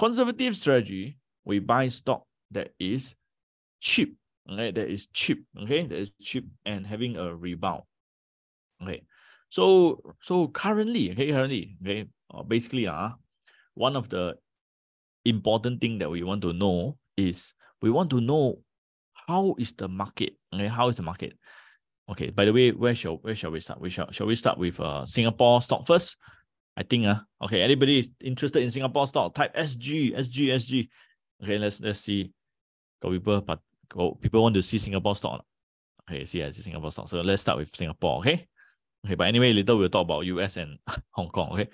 conservative strategy, we buy stock that is cheap, okay, that is cheap, okay, that is cheap and having a rebound. Okay. So so currently, okay, currently, okay, uh, basically, uh, one of the important thing that we want to know is we want to know how is the market, okay, how is the market? Okay, by the way, where shall where shall we start? We shall shall we start with uh Singapore stock first? I think uh okay, anybody interested in Singapore stock, type SG, SG, SG. Okay, let's let's see. Got people but go people want to see Singapore stock. Okay, see I see Singapore stock. So let's start with Singapore, okay? Okay, but anyway, later we'll talk about US and Hong Kong. Okay.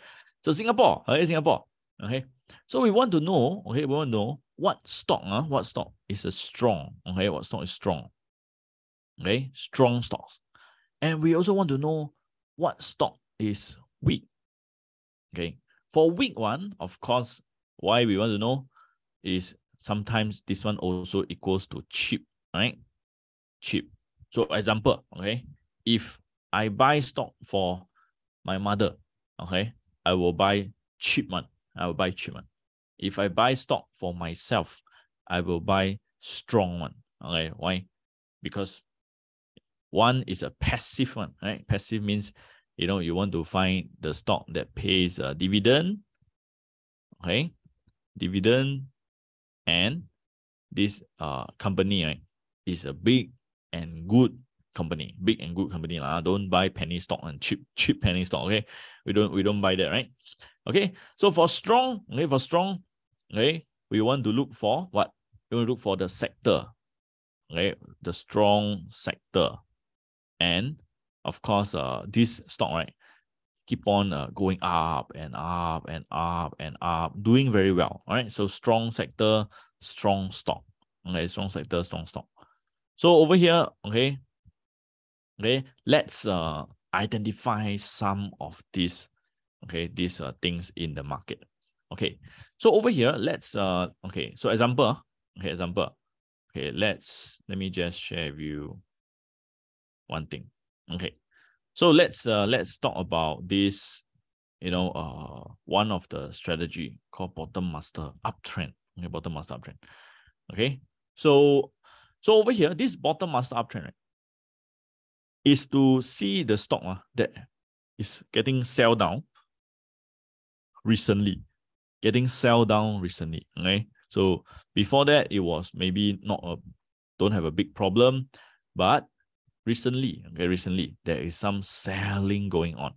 So Singapore, okay, Singapore. Okay. So we want to know, okay, we want to know what stock, uh, what stock is a strong, okay, what stock is strong okay, strong stocks. And we also want to know what stock is weak. Okay, for weak one, of course, why we want to know is sometimes this one also equals to cheap, right? Cheap. So example, okay, if I buy stock for my mother, okay, I will buy cheap one. I will buy cheap one. If I buy stock for myself, I will buy strong one. Okay, why? Because one is a passive one, right? Passive means, you know, you want to find the stock that pays a dividend, okay? Dividend, and this uh company, right, is a big and good company, big and good company. lah. Don't buy penny stock and cheap, cheap penny stock, okay? We don't we don't buy that, right? Okay, so for strong, okay, for strong, okay, we want to look for what? We want to look for the sector, okay, the strong sector. And of course, uh, this stock, right, keep on uh, going up and up and up and up, doing very well. All right. So strong sector, strong stock. Okay, strong sector, strong stock. So over here, okay, okay, let's uh identify some of these, okay, these uh, things in the market. Okay, so over here, let's uh okay, so example, okay, example, okay, let's let me just share with you one thing. Okay. So let's uh let's talk about this, you know, uh one of the strategy called bottom master uptrend. Okay, bottom master uptrend. Okay. So so over here, this bottom master uptrend right, is to see the stock uh, that is getting sell down recently. Getting sell down recently. Okay. So before that, it was maybe not a don't have a big problem, but recently, okay, recently, there is some selling going on.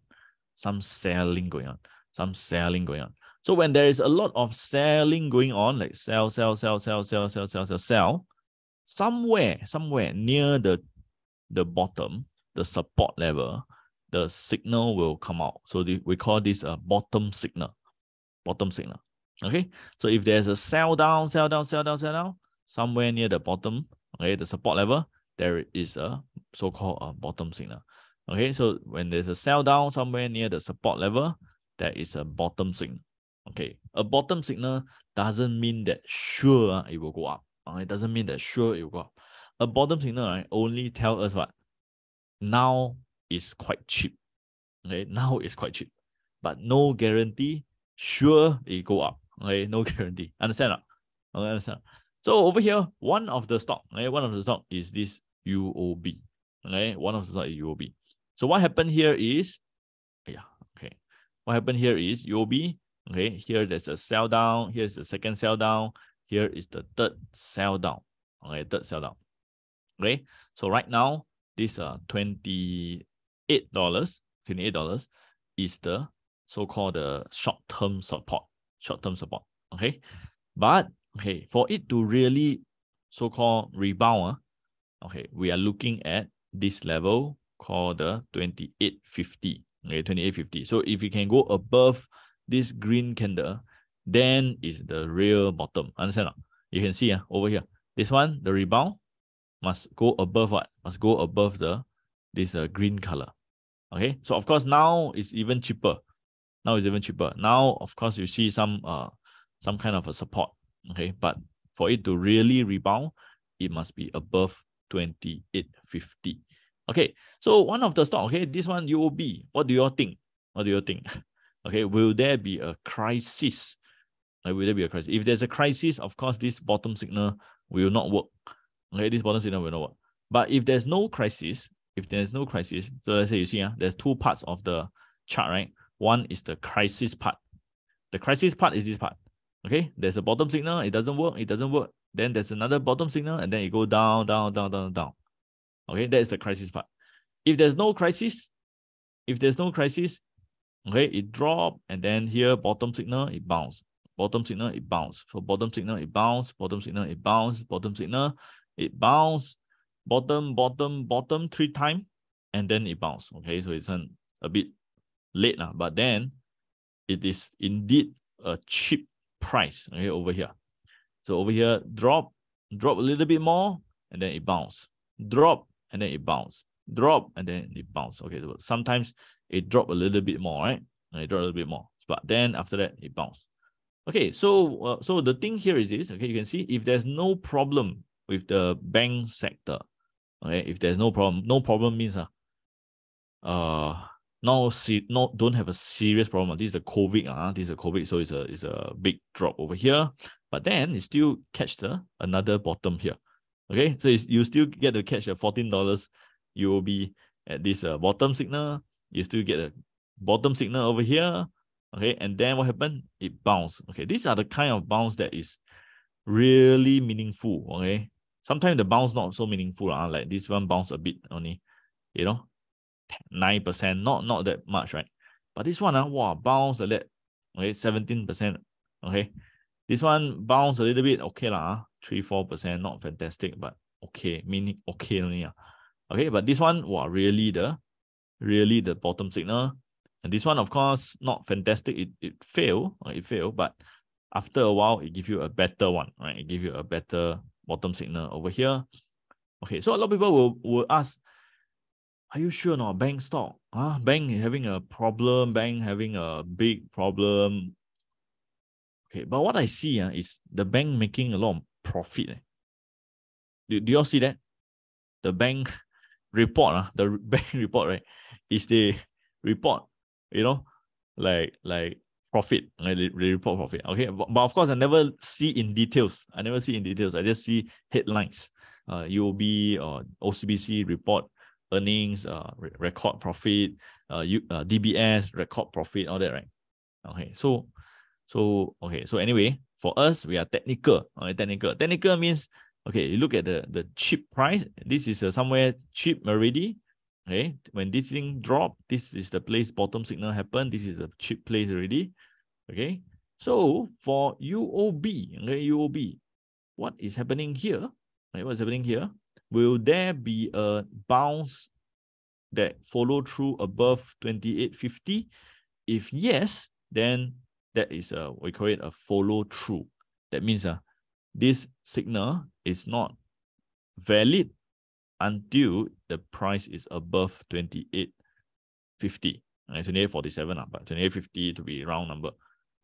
Some selling going on. Some selling going on. So when there is a lot of selling going on, like sell, sell, sell, sell, sell, sell, sell, sell, sell, somewhere, somewhere near the the bottom, the support level, the signal will come out. So the, we call this a bottom signal. Bottom signal. Okay. So if there's a sell down, sell down, sell down, sell down, somewhere near the bottom, okay, the support level, there is a so-called a bottom signal. Okay, so when there's a sell down somewhere near the support level, there is a bottom signal. Okay, a bottom signal doesn't mean that sure uh, it will go up. Uh, it doesn't mean that sure it will go up. A bottom signal right, only tell us what now is quite cheap. Okay, now it's quite cheap, but no guarantee. Sure, it go up. Okay, no guarantee. Understand? Okay, understand. So over here, one of the stock, okay, one of the stock is this UOB. Okay, one of the stock is UOB. So what happened here is, yeah, okay. What happened here is UOB. Okay, here there's a sell down. Here's the second sell down. Here is the third sell down. Okay, third sell down. Okay, so right now this uh twenty eight dollars, twenty eight dollars is the so-called the short-term support, short-term support. Okay, but okay for it to really so-called rebound, uh, okay, we are looking at this level called the 2850. Okay, 2850. So if you can go above this green candle, then is the real bottom. Understand? You can see uh, over here. This one, the rebound, must go above what? Must go above the this uh, green color. Okay, so of course now it's even cheaper. Now it's even cheaper. Now, of course, you see some uh some kind of a support. Okay, but for it to really rebound, it must be above 2850. Okay, so one of the stock, okay, this one UOB. What do you all think? What do you think? Okay, will there be a crisis Like, will there be a crisis? If there's a crisis, of course, this bottom signal will not work. Okay, this bottom signal will not work. But if there's no crisis, if there's no crisis, so let's say you see, uh, there's two parts of the chart, right? One is the crisis part. The crisis part is this part. Okay, there's a bottom signal, it doesn't work, it doesn't work. Then there's another bottom signal, and then it go down, down, down, down, down. Okay, that's the crisis part. If there's no crisis, if there's no crisis, okay, it drop, and then here bottom signal, it bounce. Bottom signal, it bounce. For bottom signal, it bounce. Bottom signal, it bounce. Bottom signal, it bounce. Bottom, bottom, bottom three times, and then it bounce. Okay, so it's an, a bit late, uh, but then it is indeed a cheap price okay, over here. So over here, drop, drop a little bit more, and then it bounce. Drop, and then it bounce. Drop, and then it bounce. Okay, so sometimes it drop a little bit more, right? And it drop a little bit more. But then after that, it bounce. Okay, so uh, so the thing here is this. Okay, you can see if there's no problem with the bank sector, okay, if there's no problem, no problem means uh, uh no see no don't have a serious problem. This is the COVID, uh, this is a COVID, so it's a it's a big drop over here. But then it still catch the another bottom here. Okay, so you still get to catch a $14. You will be at this uh, bottom signal. You still get a bottom signal over here. Okay, and then what happened? It bounced. Okay, these are the kind of bounce that is really meaningful. Okay, sometimes the bounce not so meaningful. Uh, like this one bounce a bit only, you know, 9%, not not that much, right? But this one, uh, wow, bounce a little, okay, 17%. Okay, this one bounce a little bit, okay, lah, ah. three, four percent, not fantastic, but okay, meaning okay only. Uh. Okay, but this one, wow, really the really the bottom signal. And this one, of course, not fantastic. It it failed, uh, it failed, but after a while, it give you a better one, right? It give you a better bottom signal over here. Okay, so a lot of people will, will ask, are you sure not bank stock? Huh? Bank having a problem, bank having a big problem. Okay, but what I see uh, is the bank making a lot of profit. Eh. Do, do you all see that? The bank report, uh, the bank report, right? Is the report, you know, like like profit, like they, they report profit. Okay, but, but of course I never see in details. I never see in details. I just see headlines. Uh, UOB or OCBC report earnings, uh, re- record profit, uh, U, uh, DBS record profit, all that, right? Okay, so so okay, so anyway, for us, we are technical. Technical. Technical means okay, you look at the, the cheap price. This is uh, somewhere cheap already. Okay, when this thing drop, this is the place bottom signal happen. This is a cheap place already. Okay, so for UOB, okay, UOB, what is happening here? What's happening here? Will there be a bounce that follow through above 2850? If yes, then that is a we call it a follow through. That means uh, this signal is not valid until the price is above 2850. Right, 2847, uh, but 2850 to be round number.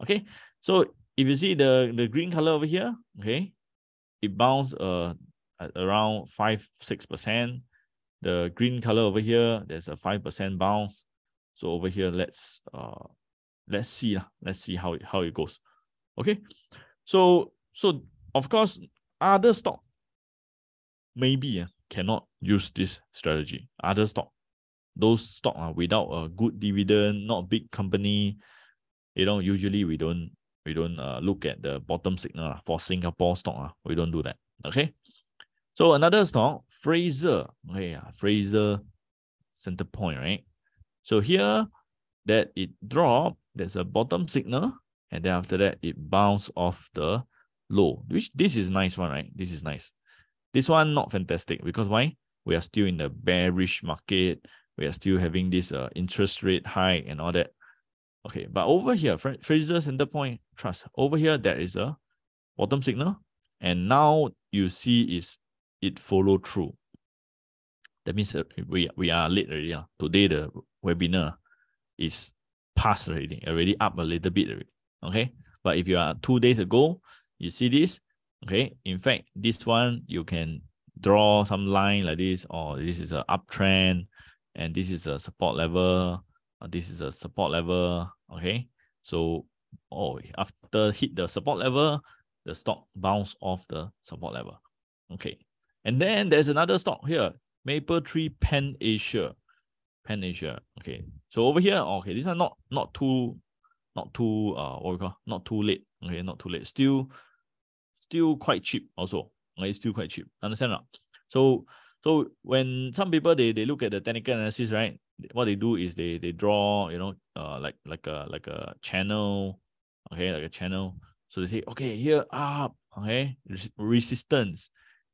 Okay, so if you see the, the green color over here, okay, it bounced uh, around 5 6%. The green color over here, there's a 5% bounce. So over here, let's uh let's see. Let's see how it, how it goes. Okay. So so of course, other stock maybe uh, cannot use this strategy. Other stock, those stock uh, without a good dividend, not big company, you know, usually we don't we don't uh, look at the bottom signal uh, for Singapore stock. Uh, we don't do that. Okay. So another stock, Fraser. Okay, uh, Fraser Centrepoint, right? So here that it dropped there's a bottom signal, and then after that, it bounce off the low, which this is nice one, right? This is nice. This one not fantastic because why? We are still in the bearish market. We are still having this uh, interest rate high and all that. Okay, but over here, Fraser Centrepoint Trust, over here, there is a bottom signal. And now you see is it follow through. That means we, we are late already. Uh. Today, the webinar is past already, already up a little bit already. Okay. But if you are two days ago, you see this. Okay. In fact, this one you can draw some line like this, or this is an uptrend, and this is a support level. This is a support level. Okay. So oh, after hit the support level, the stock bounce off the support level. Okay. And then there's another stock here, Mapletree Pan Asia. Pan Asia. Okay. So over here, okay, these are not not too not too uh what we call not too late. Okay, not too late. Still still quite cheap also. Okay, still quite cheap. Understand? Not? So so when some people they, they look at the technical analysis, right? What they do is they they draw, you know, uh like like a like a channel, okay, like a channel. So they say, okay, here up, okay, resistance.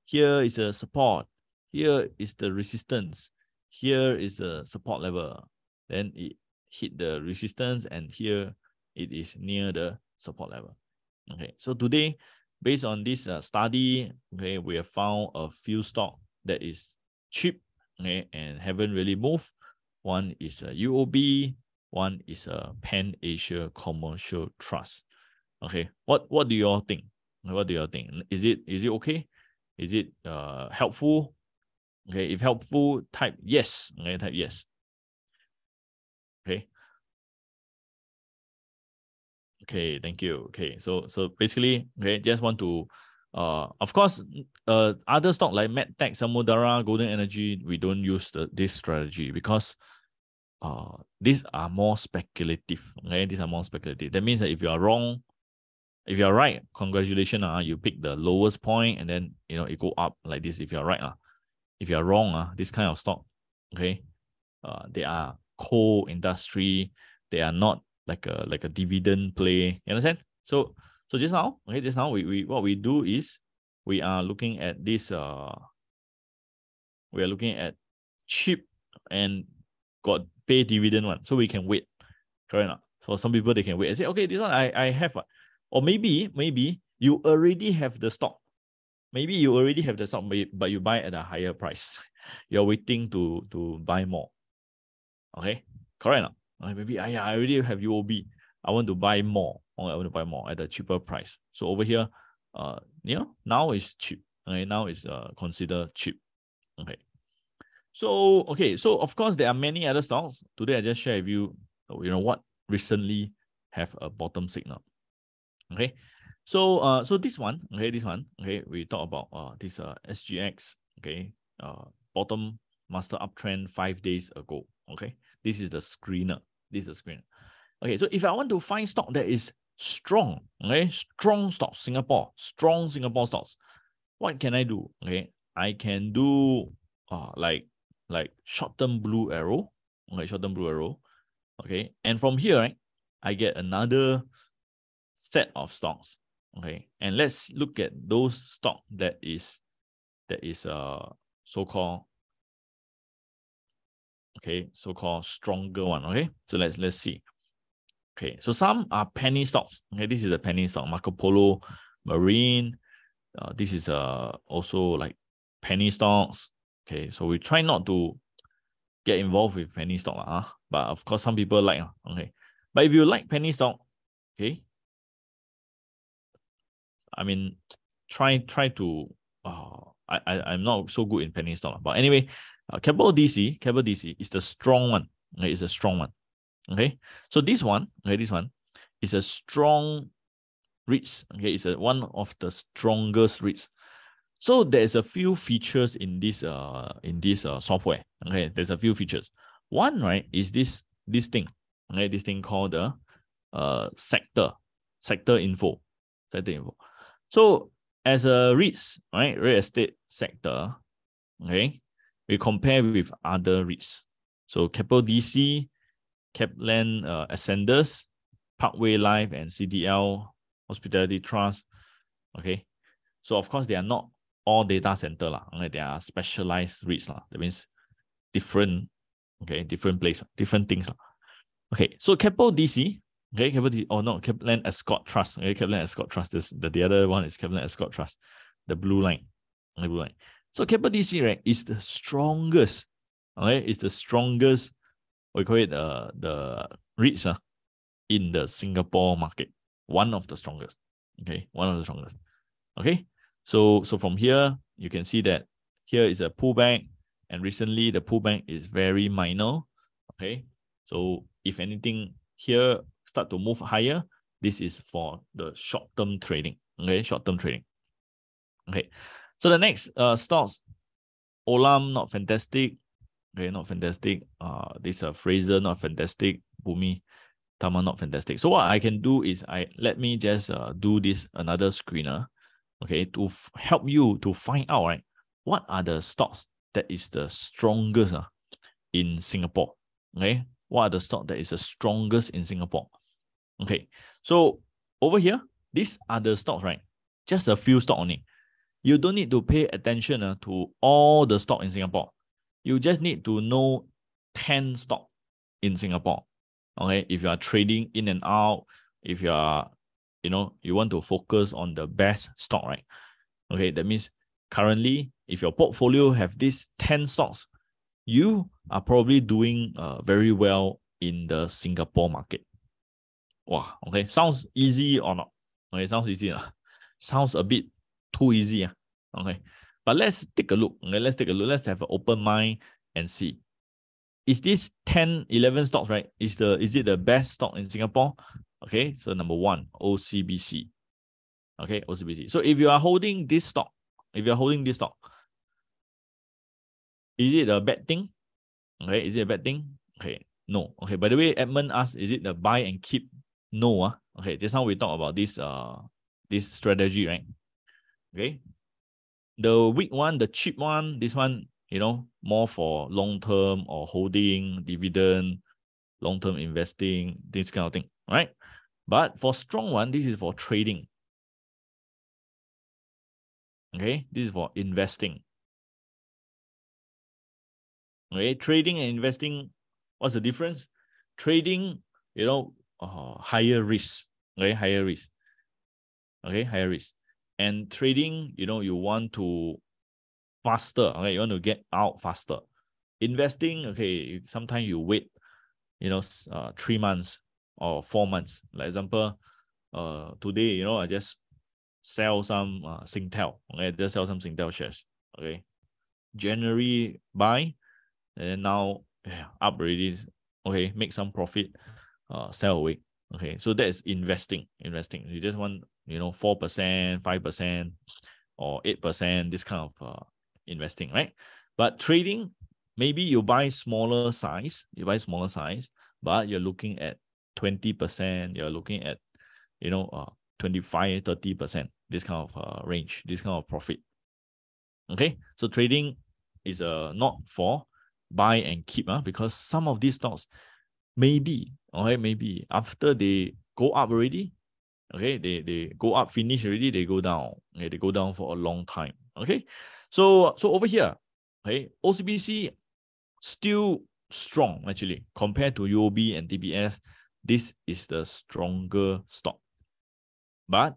Here is a support. Here is the resistance. Here is the support level. Then it hit the resistance, and here it is near the support level. Okay, so today, based on this uh, study, okay, we have found a few stock that is cheap, okay, and haven't really moved. One is a UOB, one is a Pan Asia Commercial Trust. Okay, what what do you all think? What do you all think? Is it is it okay? Is it uh helpful? Okay, if helpful, type yes. Okay, type yes. Okay. Okay, thank you. Okay, so so basically, okay, just want to uh of course uh other stock like MedTech, Samudera, Golden Energy, we don't use the this strategy because uh these are more speculative. Okay, these are more speculative. That means that if you are wrong, if you're right, congratulations. Uh, you pick the lowest point and then you know it go up like this if you're right. Uh. If you're wrong, uh, this kind of stock, okay, uh, they are coal industry, they are not like a like a dividend play. You understand? So so just now, okay, just now we, we what we do is we are looking at this uh we are looking at cheap and got pay dividend one. So we can wait. Correct? For some people they can wait and say, okay, this one I, I have uh, or maybe, maybe you already have the stock. Maybe you already have the stock, but you, buy at a higher price. You're waiting to to buy more. Okay, correct. Okay, maybe I, I already have UOB. I want to buy more. Or I want to buy more at a cheaper price. So over here, uh, know, now is cheap. Okay, now is uh considered cheap. Okay. So okay, so of course there are many other stocks. Today I just share with you, you know, what recently have a bottom signal. Okay, so uh, so this one, okay, this one, okay, we talk about uh this uh SGX, okay, uh bottom master uptrend five days ago. Okay, this is the screener. This is the screener. Okay, so if I want to find stock that is strong, okay, strong stock, Singapore, strong Singapore stocks, what can I do? Okay, I can do uh like like short term blue arrow, okay, short term blue arrow, okay, and from here, right, I get another set of stocks. Okay, and let's look at those stock that is that is uh so-called okay, so-called stronger one. Okay, so let's let's see. Okay, so some are penny stocks. Okay, this is a penny stock, Marco Polo, Marine. Uh, this is uh also like penny stocks. Okay, so we try not to get involved with penny stock, uh, but of course some people like. Uh, okay, but if you like penny stock, okay, I mean, try try to. Uh, I, I I'm not so good in penny stock, but anyway, uh, DC, Keppel DC is the strong one. Okay, it's a strong one. Okay, so this one, okay, this one is a strong REITs. Okay, it's a, one of the strongest REITs. So there's a few features in this uh in this uh software. Okay, there's a few features. One right is this this thing. Okay, this thing called the uh sector sector info sector info. So as a REITs, right, real estate sector, okay, we compare with other REITs. So Keppel DC, Kaplan uh, Ascendas, Parkway Life, and CDL Hospitality Trust. Okay. So of course they are not all data center. La. Okay, they are specialized REITs. La. That means different, okay, different place, different things. La. Okay, so Keppel DC, Okay, Capital oh no, Kaplan Ascott Trust. Okay, Kaplan Ascott Trust. This the, the other one is Kaplan Ascott Trust, the blue line. The blue line. So Keppel DC right is the strongest. Okay, is the strongest. We call it uh, the REITs uh, in the Singapore market. One of the strongest. Okay, one of the strongest. Okay, so so from here you can see that here is a pullback, and recently the pullback is very minor. Okay, so if anything here start to move higher, This is for the short-term trading. Okay, short-term trading. Okay, so the next uh stocks, Olam not fantastic. Okay, not fantastic. Uh, this uh Fraser not fantastic. Bumi, Tama not fantastic. So what I can do is I let me just uh do this another screener. Okay, to help you to find out right what are the stocks that is the strongest uh, in Singapore. Okay, what are the stock that is the strongest in Singapore? Okay, so over here, these are the stocks, right? Just a few stock only. You don't need to pay attention uh, to all the stock in Singapore. You just need to know 10 stock in Singapore. Okay, if you are trading in and out, if you are, you know, you want to focus on the best stock, right? Okay, that means currently, if your portfolio have these 10 stocks, you are probably doing uh, very well in the Singapore market. Wow, okay, sounds easy or not? Okay, sounds easy. Uh. Sounds a bit too easy. Uh. Okay, but let's take a look. Okay, let's take a look. Let's have an open mind and see. Is this 10, 11 stocks, right? Is the is it the best stock in Singapore? Okay, so number one, OCBC. Okay, OCBC. So if you are holding this stock, if you're holding this stock, is it a bad thing? Okay, is it a bad thing? Okay, no. Okay, by the way, Edmund asked, is it the buy and keep? No. Uh? Okay, just now we talk about this uh this strategy, right? Okay. The weak one, the cheap one, this one, you know, more for long term or holding, dividend, long term investing, this kind of thing, right? But for strong one, this is for trading. Okay, this is for investing. Okay, trading and investing, what's the difference? Trading, you know, uh, higher risk. Okay, higher risk. Okay, higher risk. And trading, you know, you want to faster. Okay, you want to get out faster. Investing, okay, sometimes you wait, you know, uh, three months or four months. Like example, uh, today, you know, I just sell some uh, Singtel. Okay, just sell some Singtel shares. Okay, January buy, and now yeah, up already. Okay, make some profit, uh, sell away. Okay, so that is investing. Investing. You just want you know four percent, five percent, or eight percent. This kind of uh, investing, right? But trading, maybe you buy smaller size. You buy smaller size, but you're looking at twenty percent. You're looking at, you know, uh, 25, 30 percent. This kind of uh, range. This kind of profit. Okay, so trading is uh, not for buy and keep uh, because some of these stocks maybe okay maybe after they go up already okay they they go up finish already they go down okay they go down for a long time okay? So so over here okay OCBC still strong actually compared to UOB and DBS this is the stronger stock. But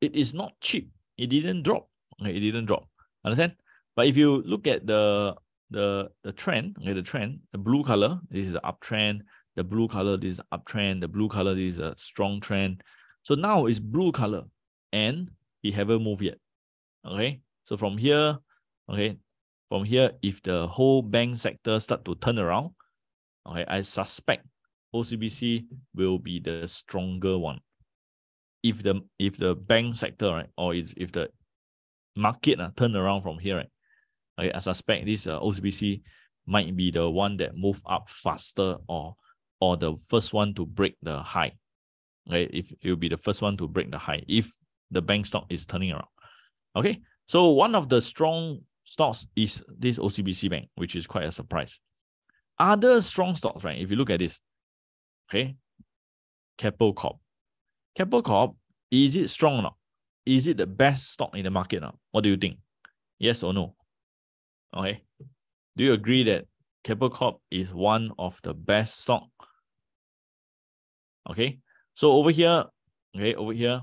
it is not cheap. It didn't drop. Okay it didn't drop. Understand? But if you look at the the the trend, okay, the trend, the blue color, this is the uptrend, the blue color, this is uptrend, the blue color, this is a strong trend. So now it's blue color and it haven't moved yet. Okay. So from here, okay, from here, if the whole bank sector start to turn around, okay, I suspect OCBC will be the stronger one. If the if the bank sector, right, or if, if the market uh, turn around from here, right, Okay, I suspect this uh, OCBC might be the one that move up faster or or the first one to break the high. Okay, if it will be the first one to break the high if the bank stock is turning around. Okay, so one of the strong stocks is this OCBC Bank, which is quite a surprise. Other strong stocks, right? If you look at this, okay, Keppel Corp. Keppel Corp, is it strong or not? Is it the best stock in the market now? What do you think? Yes or no? Okay. Do you agree that Keppel Corp is one of the best stock? Okay. So over here, okay, over here,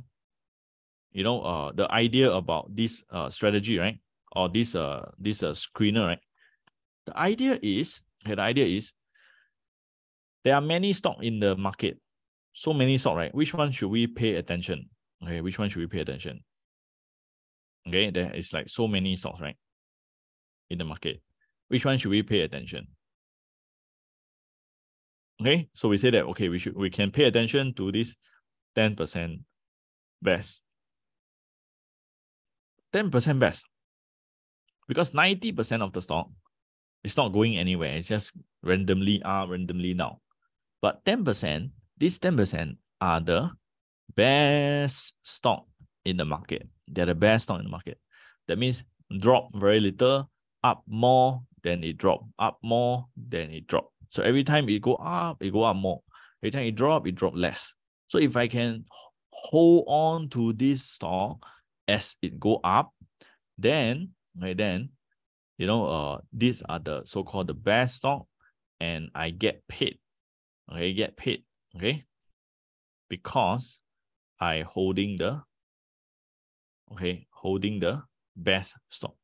you know, uh, the idea about this uh strategy, right? Or this uh this uh screener, right? The idea is, okay, the idea is there are many stock in the market. So many stock, right? Which one should we pay attention? Okay, which one should we pay attention? Okay, there is like so many stocks, right? in the market. Which one should we pay attention? Okay, so we say that okay, we should we can pay attention to this 10% best. 10% best. Because 90% of the stock is not going anywhere. It's just randomly up, randomly down. But 10%, these 10% are the best stock in the market. They're the best stock in the market. That means drop very little, up more, then it drop, up more, then it drop. So every time it go up, it go up more. Every time it drop, it drop less. So if I can hold on to this stock as it go up, then okay, then you know uh these are the so-called the best stock, and I get paid. Okay, get paid. Okay, because I holding the okay holding the best stock.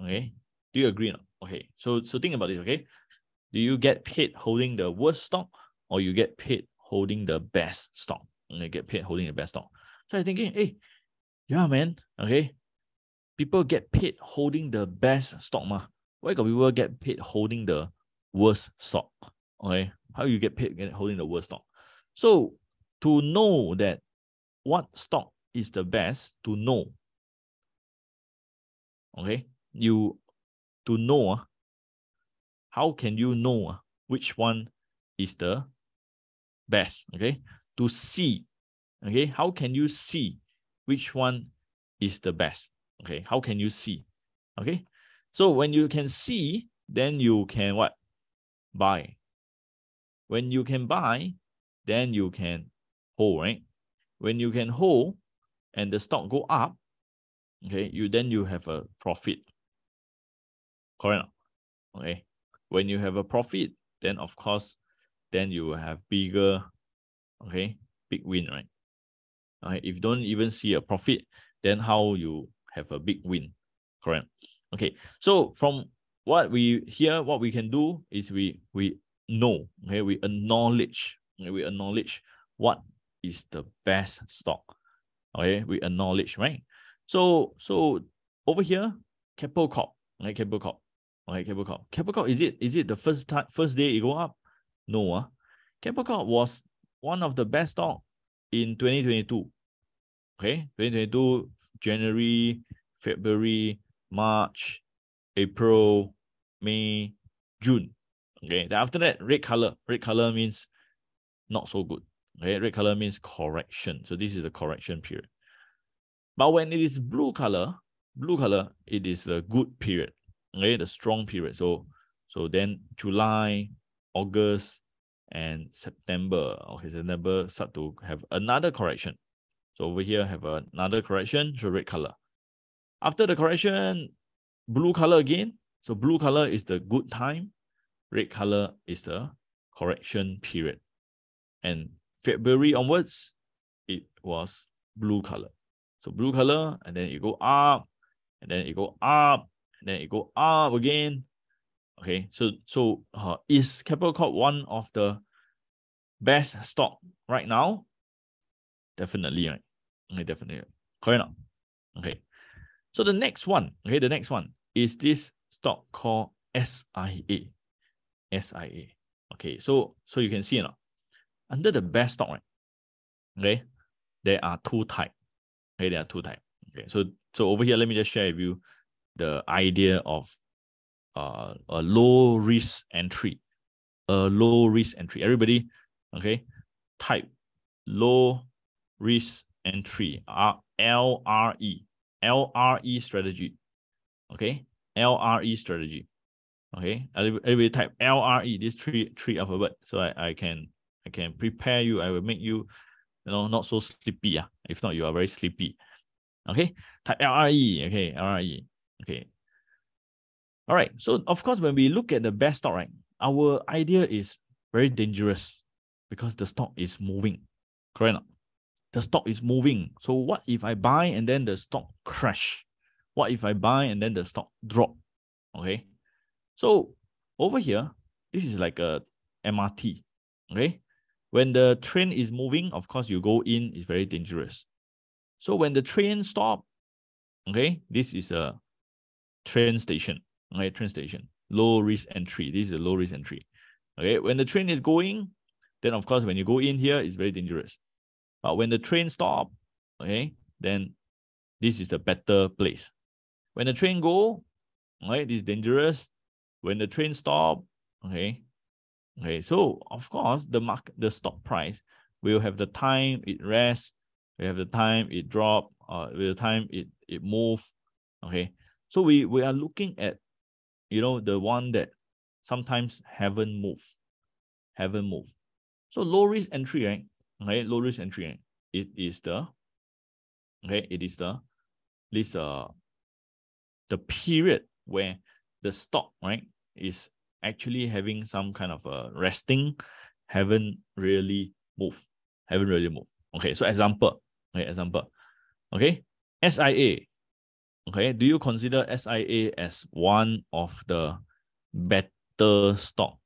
Okay, do you agree? Okay, so so think about this. Okay, do you get paid holding the worst stock or you get paid holding the best stock? Okay, get paid holding the best stock. So I'm thinking, hey, yeah, man. Okay, people get paid holding the best stock, ma. Why got people get paid holding the worst stock? Okay, how you get paid holding the worst stock? So to know that what stock is the best, to know. Okay, you to know uh, how can you know uh, which one is the best okay? To see okay? How can you see which one is the best okay? How can you see okay? So when you can see then you can what? Buy. When you can buy then you can hold right? When you can hold and the stock go up okay you then you have a profit Correct. Okay. When you have a profit, then of course, then you will have bigger, okay, big win, right? Okay. If you don't even see a profit, then how you have a big win? Correct. Okay. So from what we hear, what we can do is we we know, okay, we acknowledge, okay, we acknowledge what is the best stock. Okay, we acknowledge, right? So so over here, Keppel Corp, okay, Keppel Corp. Okay. Keppel Corp, is it is it the first time first day it go up? No, uh. Keppel Corp was one of the best stock in 2022. Okay, 2022, January, February, March, April, May, June. Okay, then after that, red color. Red color means not so good. Okay, red color means correction. So this is the correction period. But when it is blue color, blue color, it is a good period okay, the strong period. So so then July, August, and September. Okay, September start to have another correction. So over here have another correction, so red color. After the correction, blue color again. So blue color is the good time. Red color is the correction period. And February onwards, it was blue color. So blue color, and then it go up, and then it go up, then it go up again. Okay, so so uh, is Keppel Corp one of the best stock right now? Definitely, right? Okay, definitely. Correct. Okay. So the next one, okay, the next one is this stock called SIA. SIA. Okay, so so you can see now, under the best stock, right? Okay, there are two type. Okay, there are two type. Okay, so so over here, let me just share with you the idea of uh, a low risk entry, a low risk entry. Everybody, okay, type low risk entry, R L R E, L R E strategy, okay, L R E strategy, okay. Everybody type L R E, this three three alphabet, so I, I can I can prepare you. I will make you, you know, not so sleepy. Ah, if not, you are very sleepy. Okay, type L R E. Okay, L R E. Okay. All right. So of course, when we look at the best stock, right, our idea is very dangerous because the stock is moving. Correct? The stock is moving. So what if I buy and then the stock crash? What if I buy and then the stock drop? Okay. So over here, this is like a MRT. Okay. When the train is moving, of course, you go in, it's very dangerous. So when the train stop, okay, this is a train station. Okay, train station. Low risk entry. This is a low risk entry. Okay, when the train is going, then of course when you go in here, it's very dangerous. But when the train stop, okay, then this is the better place. When the train go, right, this is dangerous. When the train stop, okay, okay, so of course the mark, the stock price will have the time it rests, we have the time it drop, uh, with the time it it move, okay. So we we are looking at, you know, the one that sometimes haven't moved, haven't moved. So low risk entry, right? Okay, low risk entry, right? it is the okay, it is the this uh the period where the stock right is actually having some kind of a resting, haven't really moved, haven't really moved. Okay, so example, okay, example, okay, SIA. Okay, do you consider SIA as one of the better stock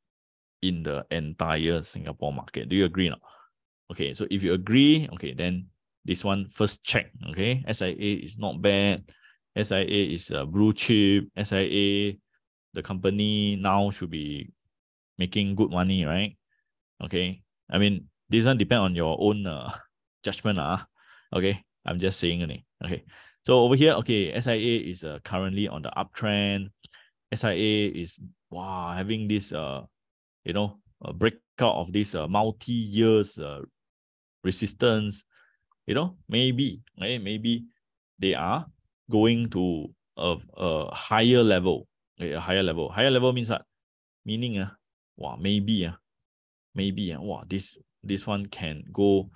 in the entire Singapore market? Do you agree now? Okay, so if you agree, okay, then this one first check. Okay, SIA is not bad. SIA is a blue chip. SIA, the company now should be making good money, right? Okay, I mean this one depend on your own uh, judgment, uh. Okay, I'm just saying it. Okay, so over here, okay, SIA is uh, currently on the uptrend. SIA is wow having this uh, you know, a breakout of this uh, multi years uh, resistance, you know, maybe, right? maybe they are going to a, a higher level, okay, a higher level. Higher level means what? Meaning, uh, wow, maybe, uh, maybe, uh, wow, this, this one can go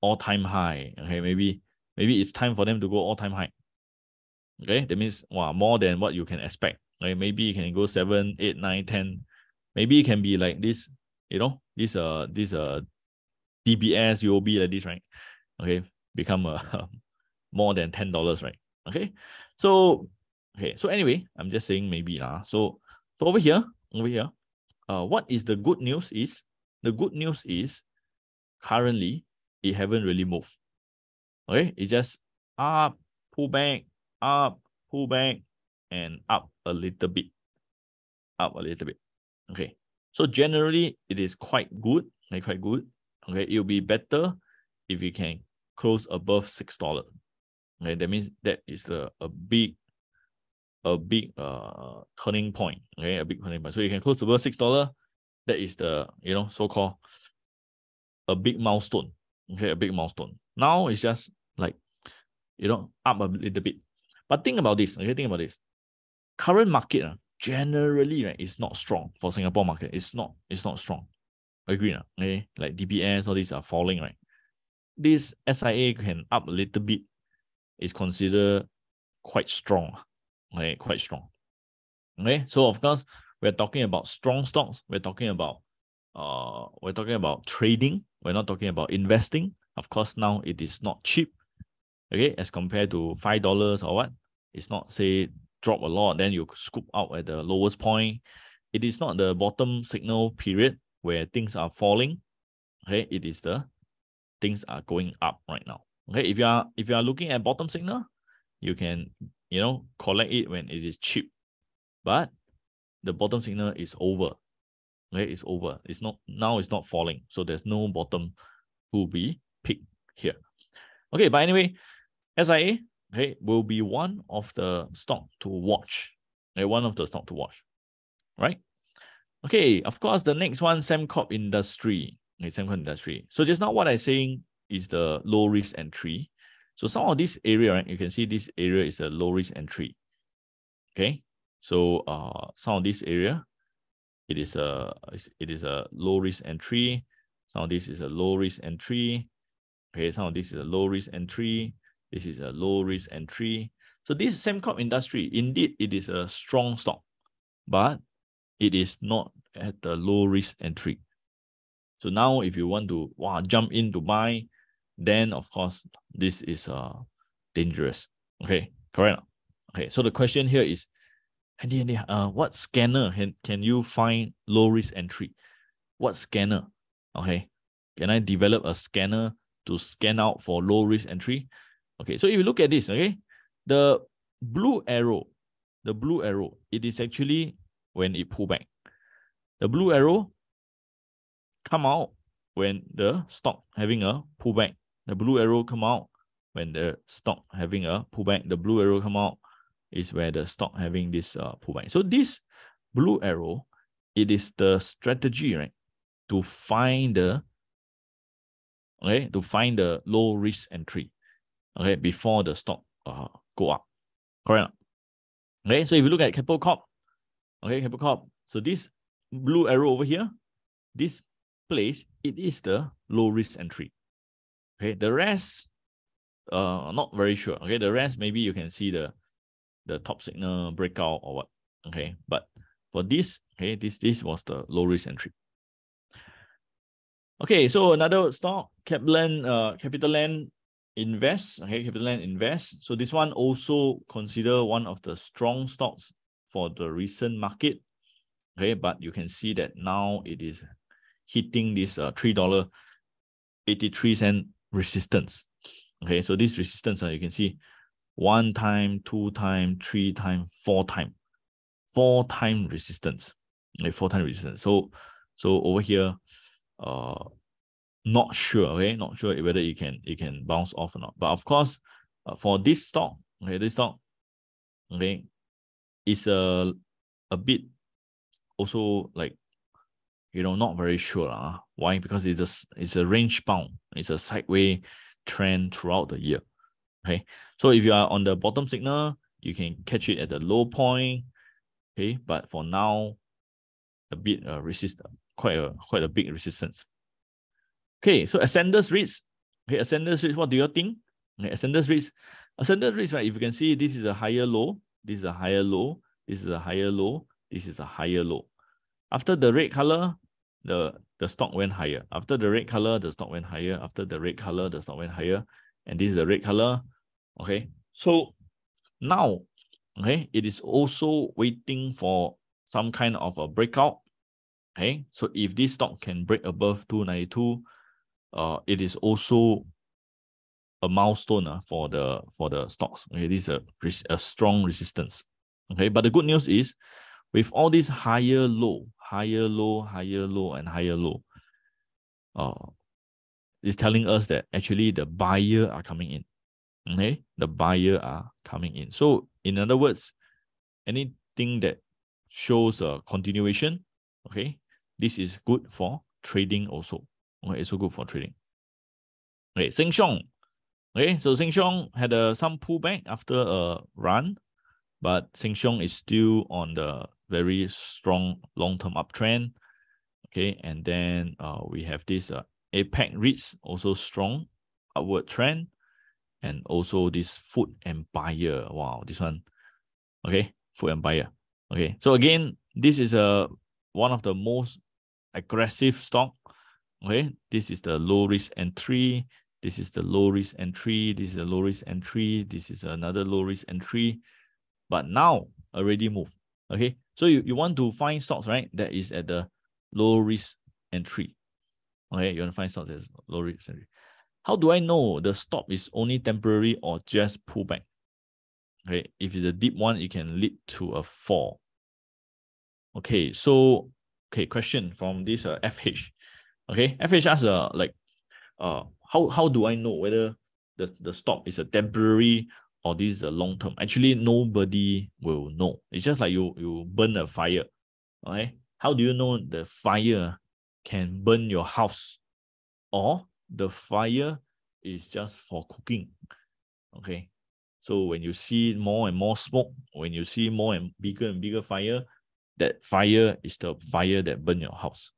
all time high. Okay, maybe, maybe it's time for them to go all time high. Okay, that means wow, more than what you can expect. Like maybe you can go seven, eight, nine, ten. Maybe it can be like this, you know, this uh this uh DBS, UOB like this, right? Okay, become a more than ten dollars, right? Okay, so okay, so anyway, I'm just saying maybe lah. So so over here, over here, uh, what is the good news is the good news is currently it haven't really moved. Okay, it just up, pull back, up, pull back, and up a little bit, up a little bit. Okay, so generally it is quite good, like quite good. Okay, it will be better if you can close above six dollar. Okay, that means that is a, a big a big uh turning point. Okay, a big turning point. So you can close above six dollar. That is the you know so called a big milestone. Okay, a big milestone. Now it's just like you know up a little bit. But think about this. Okay, think about this. Current market uh, generally right is not strong for Singapore market. It's not. It's not strong. Agree, uh, okay? Like DBS, all these are falling, right? This SIA can up a little bit is considered quite strong, okay? Quite strong. Okay, so of course we're talking about strong stocks. We're talking about uh, we're talking about trading. We're not talking about investing. Of course, now it is not cheap. Okay, as compared to five dollars or what, it's not say drop a lot, then you scoop out at the lowest point. It is not the bottom signal period where things are falling, okay, it is the things are going up right now. Okay, if you are if you are looking at bottom signal, you can you know collect it when it is cheap, but the bottom signal is over. Okay, it's over. It's not now. It's not falling, so there's no bottom to be picked here. Okay, but anyway, SIA okay will be one of the stock to watch. Okay, one of the stock to watch, right? Okay, of course, the next one, Sembcorp Industry. Okay, Sembcorp Industry. So just now what I'm saying is the low risk entry. So some of this area, right, you can see this area is a low risk entry. Okay, so uh, some of this area, it is a it is a low risk entry. Some of this is a low risk entry. Okay, some of this is a low risk entry. This is a low risk entry. So this Sembcorp Industry, indeed, it is a strong stock, but it is not at the low risk entry. So now if you want to wow, jump in to buy, then of course this is uh dangerous. Okay, correct. Okay, so the question here is Andy, Andy, uh, what scanner can, can you find low risk entry? What scanner? Okay, can I develop a scanner to scan out for low risk entry? Okay, so if you look at this, okay, the blue arrow, the blue arrow, it is actually when it pull back. The blue arrow come out when the stock having a pullback, the blue arrow come out. When the stock having a pullback, the blue arrow come out is where the stock having this uh, pullback. So this blue arrow, it is the strategy, right? To find the okay, to find the low risk entry, okay, before the stock uh, go up. Correct. Okay, so if you look at Keppel Corp, okay, Keppel Corp, so this blue arrow over here, this place, it is the low risk entry. Okay, the rest, uh, not very sure. Okay, the rest maybe you can see the the top signal breakout or what. Okay, but for this, okay, this this was the low risk entry. Okay, so another stock, Capland, uh, CapitaLand Invest. Okay, CapitaLand Invest. So this one also consider one of the strong stocks for the recent market. Okay, but you can see that now it is hitting this uh, $3.83 resistance. Okay, so this resistance, uh, you can see one time, two time, three time, four time, four time resistance. Okay, four time resistance. So so over here, uh not sure, okay, not sure whether it can it can bounce off or not. But of course, uh, for this stock, okay, this stock, okay, is a a bit also like you know not very sure. Uh, why? Because it's a it's a range bound, it's a sideways trend throughout the year. Okay, so if you are on the bottom signal, you can catch it at the low point. Okay, but for now, a bit uh, resist quite a quite a big resistance. Okay, so Ascendas REITs. Okay, Ascendas REITs, what do you think? Okay, Ascendas REITs. Ascendas REITs, right? If you can see, this is a higher low, this is a higher low, this is a higher low, this is a higher low. After the red color, the, the stock went higher. After the red color, the stock went higher. After the red color, the stock went higher. And this is the red color. Okay. So now, okay, it is also waiting for some kind of a breakout. Okay. So if this stock can break above 292, uh, it is also a milestone uh, for the for the stocks. Okay, this is a, a strong resistance. Okay, but the good news is with all these higher low, higher low, higher low, and higher low, uh, it's telling us that actually the buyer are coming in. Okay, the buyer are coming in. So in other words, anything that shows a continuation, okay, this is good for trading also. Okay, it's so good for trading. Okay, Sheng Siong. Okay, so Sheng Siong had a, some pullback after a run, but Sheng Siong is still on the very strong long-term uptrend. Okay, and then uh, we have this uh, APAC REITs also strong upward trend, and also this Food Empire. Wow, this one. Okay, Food Empire. Okay, so again, this is a uh, one of the most aggressive stock Okay, this is the low risk entry. This is the low risk entry. This is the low risk entry. This is another low risk entry. But now already moved. Okay, so you, you want to find stocks, right? That is at the low risk entry. Okay, you want to find stocks as low risk entry. How do I know the stop is only temporary or just pullback? Okay, if it's a deep one, it can lead to a fall. Okay, so okay, question from this uh, FH. Okay, FHS uh like uh how how do I know whether the, the stop is a temporary or this is a long term? Actually, nobody will know. It's just like you you burn a fire. Okay. How do you know the fire can burn your house? Or the fire is just for cooking. Okay. So when you see more and more smoke, when you see more and bigger and bigger fire, that fire is the fire that burn your house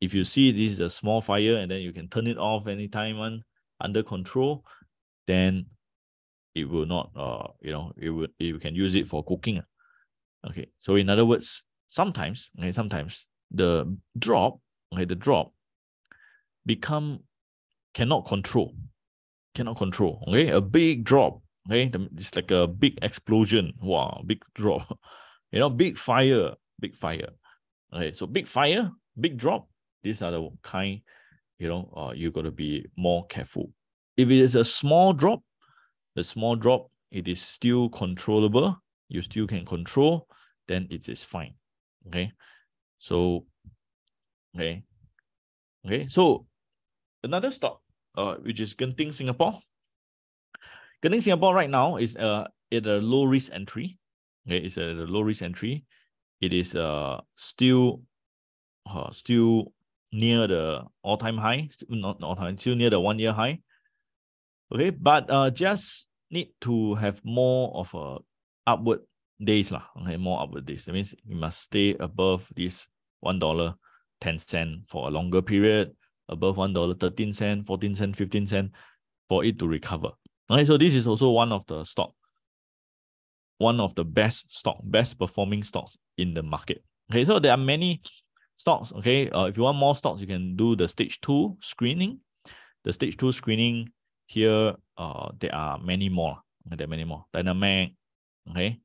if you see this is a small fire and then you can turn it off anytime one under control, then it will not uh you know it would you can use it for cooking. Okay, so in other words, sometimes okay, sometimes the drop, okay, the drop become cannot control. Cannot control. Okay, a big drop. Okay, it's like a big explosion. Wow, big drop. You know, big fire, big fire. Okay, so big fire, big drop, these are the kind, you know, uh, you got to be more careful. If it is a small drop, the small drop, it is still controllable. You still can control, then it is fine. Okay. So, okay. Okay. So another stock, uh, which is Genting Singapore. Genting Singapore right now is uh at a low risk entry. Okay, it's a low risk entry. It is uh still uh, still near the all time high, not all time, still near the one year high. Okay, but uh just need to have more of a upward days lah. Okay, more upward days. That means you must stay above this one dollar ten cent for a longer period, above one dollar thirteen cent, fourteen cent, fifteen cent, for it to recover. Okay, so this is also one of the stock, one of the best stock, best performing stocks in the market. Okay, so there are many stocks. Okay, uh, if you want more stocks, you can do the stage two screening. The stage two screening here, uh, there are many more. Okay, there are many more. Dynamic, okay,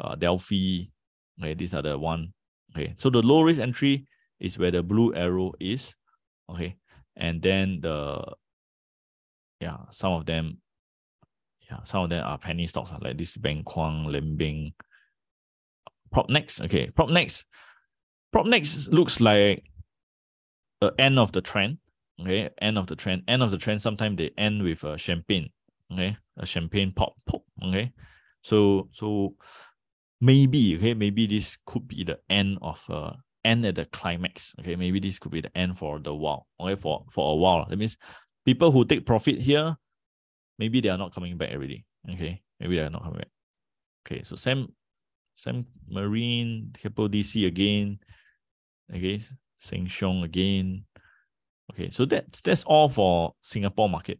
uh, Delfi, okay, these are the one. Okay, so the low risk entry is where the blue arrow is. Okay, and then the yeah, some of them, yeah, some of them are penny stocks like this Beng Kwang, Lembing, Propnex. Okay, Propnex. Propnex looks like the end of the trend okay? End of the trend. End of the trend sometimes they end with a champagne okay? A champagne pop pop okay? So so maybe okay? Maybe this could be the end of uh end at the climax okay? Maybe this could be the end for the while okay? For for a while. That means people who take profit here maybe they are not coming back already okay? Maybe they are not coming back. Okay so same same marine Keppel DC again okay Sheng Siong again Okay, so that's that's all for Singapore market.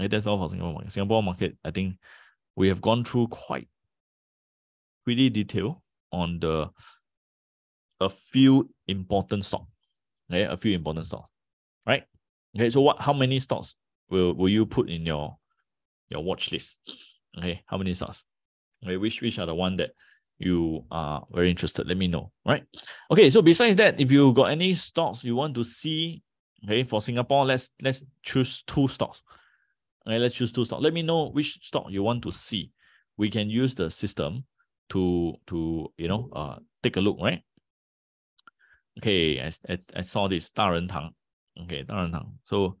Okay, that's all for Singapore market. Singapore market, I think we have gone through quite pretty detail on the a few important stocks. Okay, a few important stocks. Right? Okay, so what how many stocks will, will you put in your your watch list? Okay, how many stocks? Okay, which which are the one that you are very interested? Let me know. Right? Okay, so besides that, if you got any stocks you want to see Okay, for Singapore, let's let's choose two stocks. Okay, let's choose two stocks. Let me know which stock you want to see. We can use the system to to you know uh take a look, right? Okay, I, I, I saw this 大人堂. Okay, 大人堂. So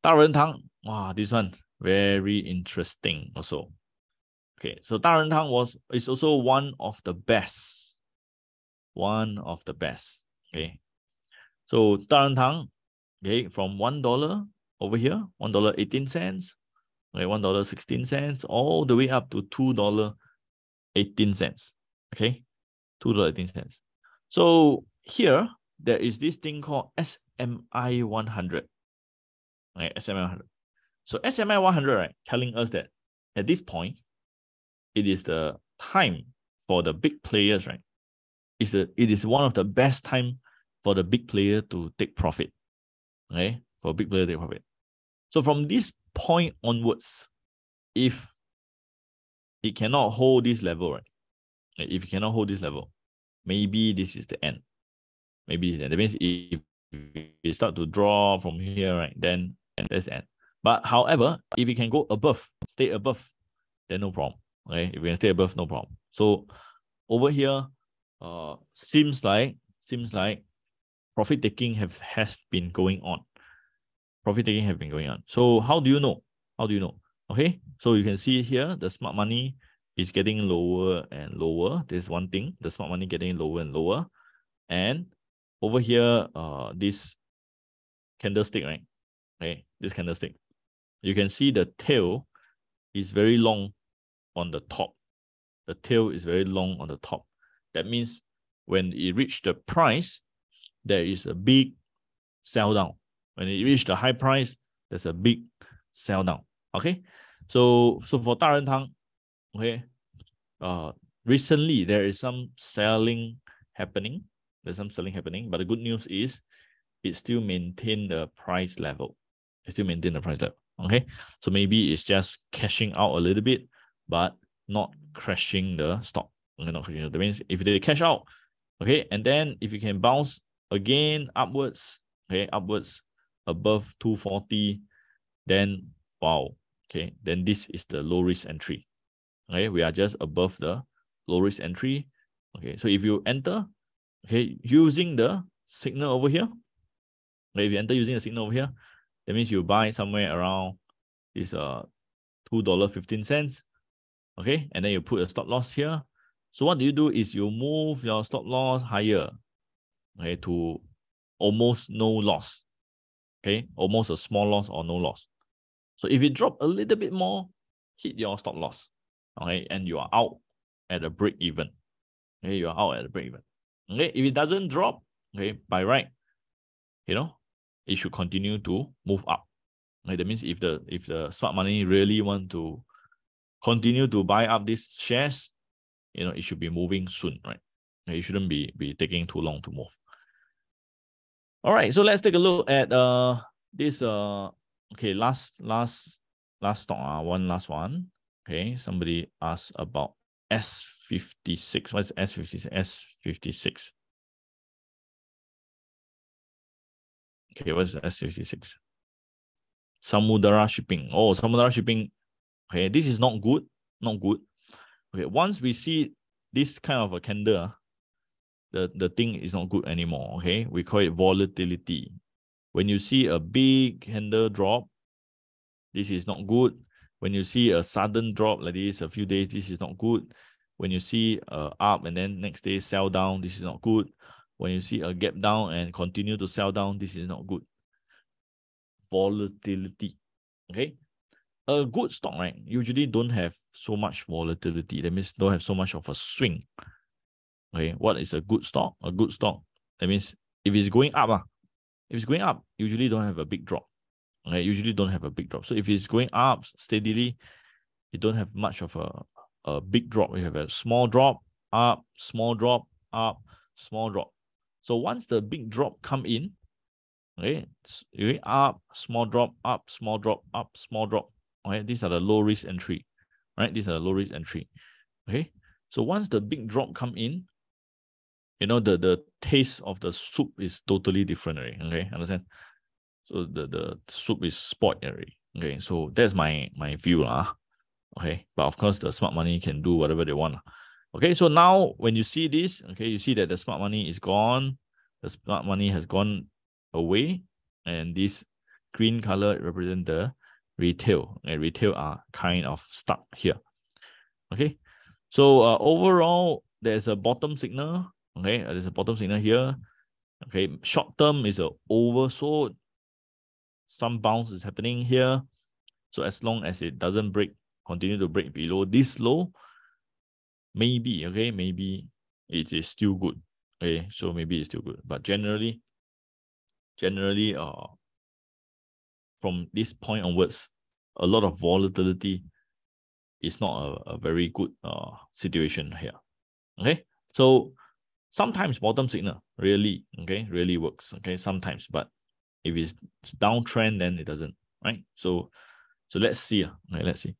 大人堂, wow, this one very interesting also. Okay, so 大人堂 was is also one of the best. One of the best. Okay. So 大人堂 okay, from one dollar over here, one dollar eighteen cents, okay, one dollar sixteen cents, all the way up to two dollar eighteen cents. Okay, two dollar eighteen cents. So here there is this thing called SMI 100. Right, SMI 100. So SMI 100, right, telling us that at this point, it is the time for the big players, right? It's a, it is one of the best time for the big player to take profit okay, for big player take profit. So from this point onwards, if it cannot hold this level, right? If it cannot hold this level, maybe this is the end. Maybe that means if it start to draw from here, right, then that's the end. But however, if it can go above, stay above, then no problem. Okay, if we can stay above, no problem. So over here, uh, seems like seems like profit taking have has been going on. Profit taking have been going on. So how do you know? How do you know? Okay, so you can see here the smart money is getting lower and lower. There's one thing, the smart money getting lower and lower. And over here, uh, this candlestick, right? Okay, this candlestick. You can see the tail is very long on the top. The tail is very long on the top. That means when it reach the price, there is a big sell down. When it reach the high price, there's a big sell down. Okay, so so for 大人堂, okay, uh, recently there is some selling happening. There's some selling happening, but the good news is it still maintain the price level. It still maintain the price level. Okay, so maybe it's just cashing out a little bit, but not crashing the stock. Okay, not crashing. That means if they cash out, okay, and then if you can bounce again upwards, okay, upwards above 240, then wow, okay, then this is the low risk entry. Okay, we are just above the low risk entry. Okay, so if you enter, okay, using the signal over here, okay, if you enter using the signal over here, That means you buy somewhere around this uh two dollar fifteen cents. Okay, and then you put a stop loss here. So what do you do is you move your stop loss higher, okay, to almost no loss. Okay, almost a small loss or no loss. So if it drop a little bit more, hit your stop loss. Okay, and you are out at a break even. Okay, you are out at a break even. Okay, if it doesn't drop, okay, by right, you know, it should continue to move up. Okay, that means if the if the smart money really want to continue to buy up these shares, you know, it should be moving soon, right? It shouldn't be be taking too long to move. All right, so let's take a look at uh this uh okay last last last stock uh, one last one. Okay, somebody asked about S56. What's S56? S56. Okay, what's S56? Samudera shipping. Oh, Samudera shipping. Okay, this is not good. Not good. Okay, once we see this kind of a candle, ah, the, the thing is not good anymore. Okay, we call it volatility. When you see a big candle drop, this is not good. When you see a sudden drop like this, a few days, this is not good. When you see uh, up and then next day sell down, this is not good. When you see a gap down and continue to sell down, this is not good. Volatility. Okay. A good stock, right, usually don't have so much volatility. That means don't have so much of a swing. Okay. What is a good stock? A good stock. That means if it's going up, uh, if it's going up, usually don't have a big drop. Okay, usually don't have a big drop. So if it's going up steadily, you don't have much of a, a big drop. You have a small drop, up, small drop, up, small drop. So once the big drop come in, okay, okay, up, small drop, up, small drop, up, small drop. Okay, these are the low risk entry, right? These are the low risk entry. Okay, so once the big drop come in, you know the the taste of the soup is totally different already. Okay, understand? So the the soup is spoiled already. Okay, so that's my my view lah. Okay, but of course the smart money can do whatever they want. Okay, so now when you see this, okay, you see that the smart money is gone. The smart money has gone away, and this green color represent the retail. And retail are kind of stuck here. Okay, so uh, overall, there's a bottom signal. Okay, there's a bottom signal here. Okay, short term is a oversold. Some bounce is happening here. So as long as it doesn't break, continue to break below this low, maybe okay maybe it is still good okay so maybe it's still good but generally generally uh from this point onwards a lot of volatility is not a, a very good uh situation here okay so sometimes bottom signal really okay really works okay sometimes but if it's downtrend then it doesn't right so so let's see uh, okay let's see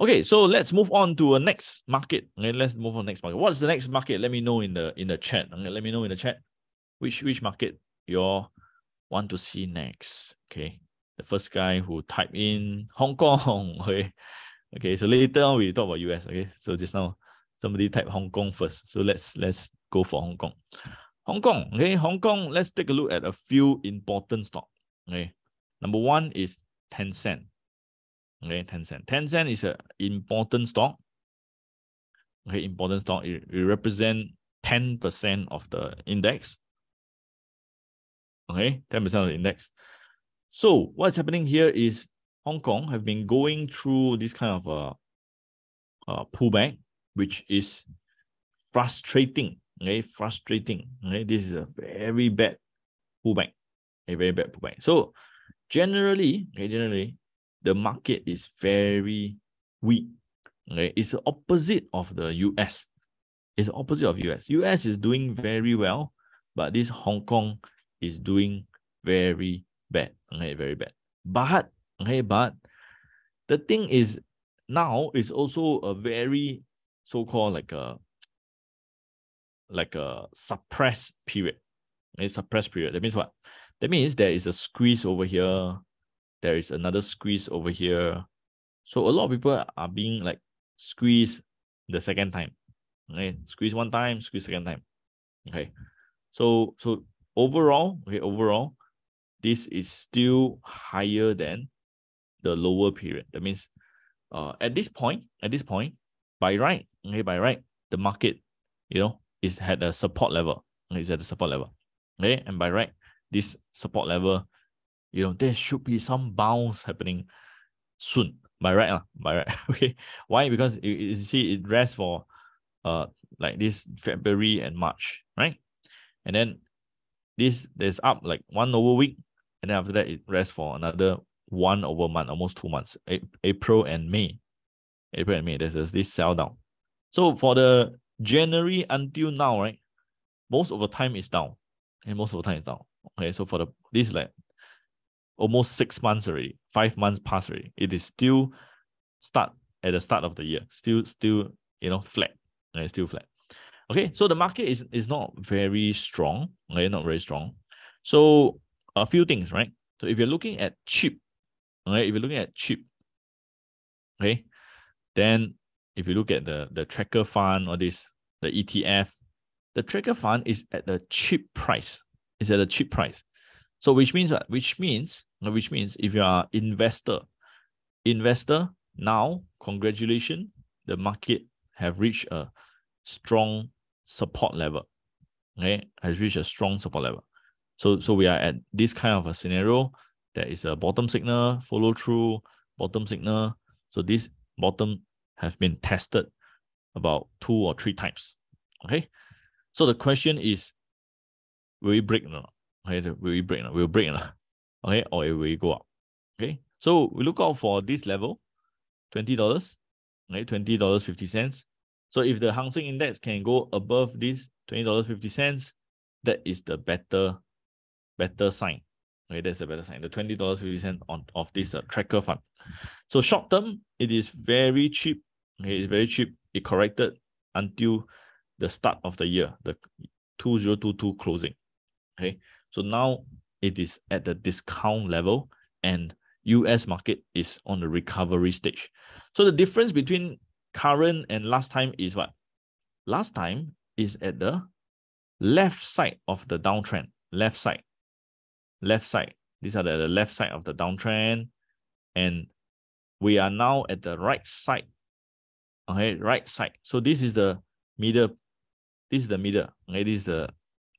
Okay, so let's move on to a next market. Okay, let's move on next market. What's the next market? Let me know in the in the chat. Okay, let me know in the chat which which market you want to see next. Okay, the first guy who type in Hong Kong. Okay, okay. So later on we talk about US. Okay, so just now somebody type Hong Kong first. So let's let's go for Hong Kong. Hong Kong. Okay, Hong Kong. Let's take a look at a few important stock. Okay, number one is Tencent. Okay, Tencent. Tencent is an important stock. Okay, important stock. It, it represent 10% of the index. Okay, 10% of the index. So what's happening here is Hong Kong have been going through this kind of a, a pullback, which is frustrating. Okay, frustrating. Okay, this is a very bad pullback. A very bad pullback. So generally, okay, generally, the market is very weak. Okay, it's the opposite of the US. It's the opposite of US. US is doing very well, but this Hong Kong is doing very bad. Okay, very bad. But okay, but the thing is now it's also a very so-called like a like a suppressed period. A suppressed period. That means what? That means there is a squeeze over here there is another squeeze over here. So a lot of people are being like squeezed the second time. Okay, squeeze one time, squeeze second time. Okay. So so overall, okay, overall, this is still higher than the lower period. That means uh, at this point, at this point, by right, okay, by right, the market, you know, is at a support level. Okay, it's at the support level. Okay, and by right, this support level, you know, there should be some bounce happening soon. By right, uh, by right. Okay. Why? Because you, you see, it rests for uh like this February and March, right? And then this there's up like one over week, and then after that it rests for another one over month, almost two months. April and May. April and May, there's this sell down. So for the January until now, right? Most of the time is down. And most of the time is down. Okay, so for the this like almost six months already, five months past already. It is still start at the start of the year, still still you know flat, and it's still flat. Okay, so the market is is not very strong. Okay, not very strong. So a few things, right? So if you're looking at cheap, okay, if you're looking at cheap, okay, then if you look at the the tracker fund or this the ETF, the tracker fund is at a cheap price. It's at a cheap price. So which means what? Which means uh, which means if you are investor, investor now, congratulations, the market have reached a strong support level. Okay, has reached a strong support level. So so we are at this kind of a scenario. There is a bottom signal, follow through, bottom signal. So this bottom have been tested about two or three times. Okay. So the question is, will we break or not? Okay, will we break or not? Will it break or not? Okay, or will go up. Okay. So we look out for this level, $20, okay, $20.50. So if the Hang Seng Index can go above this $20.50, that is the better, better sign. Okay, that's the better sign. The $20.50 on of this uh, tracker fund. So short term, it is very cheap Okay, it's very cheap. It corrected until the start of the year, the 2022 closing. Okay, so now it is at the discount level and US market is on the recovery stage. So the difference between current and last time is what? Last time is at the left side of the downtrend. Left side. Left side. These are the, left side of the downtrend. And we are now at the right side okay, right side. So this is the middle. This is the middle. Okay, this is the,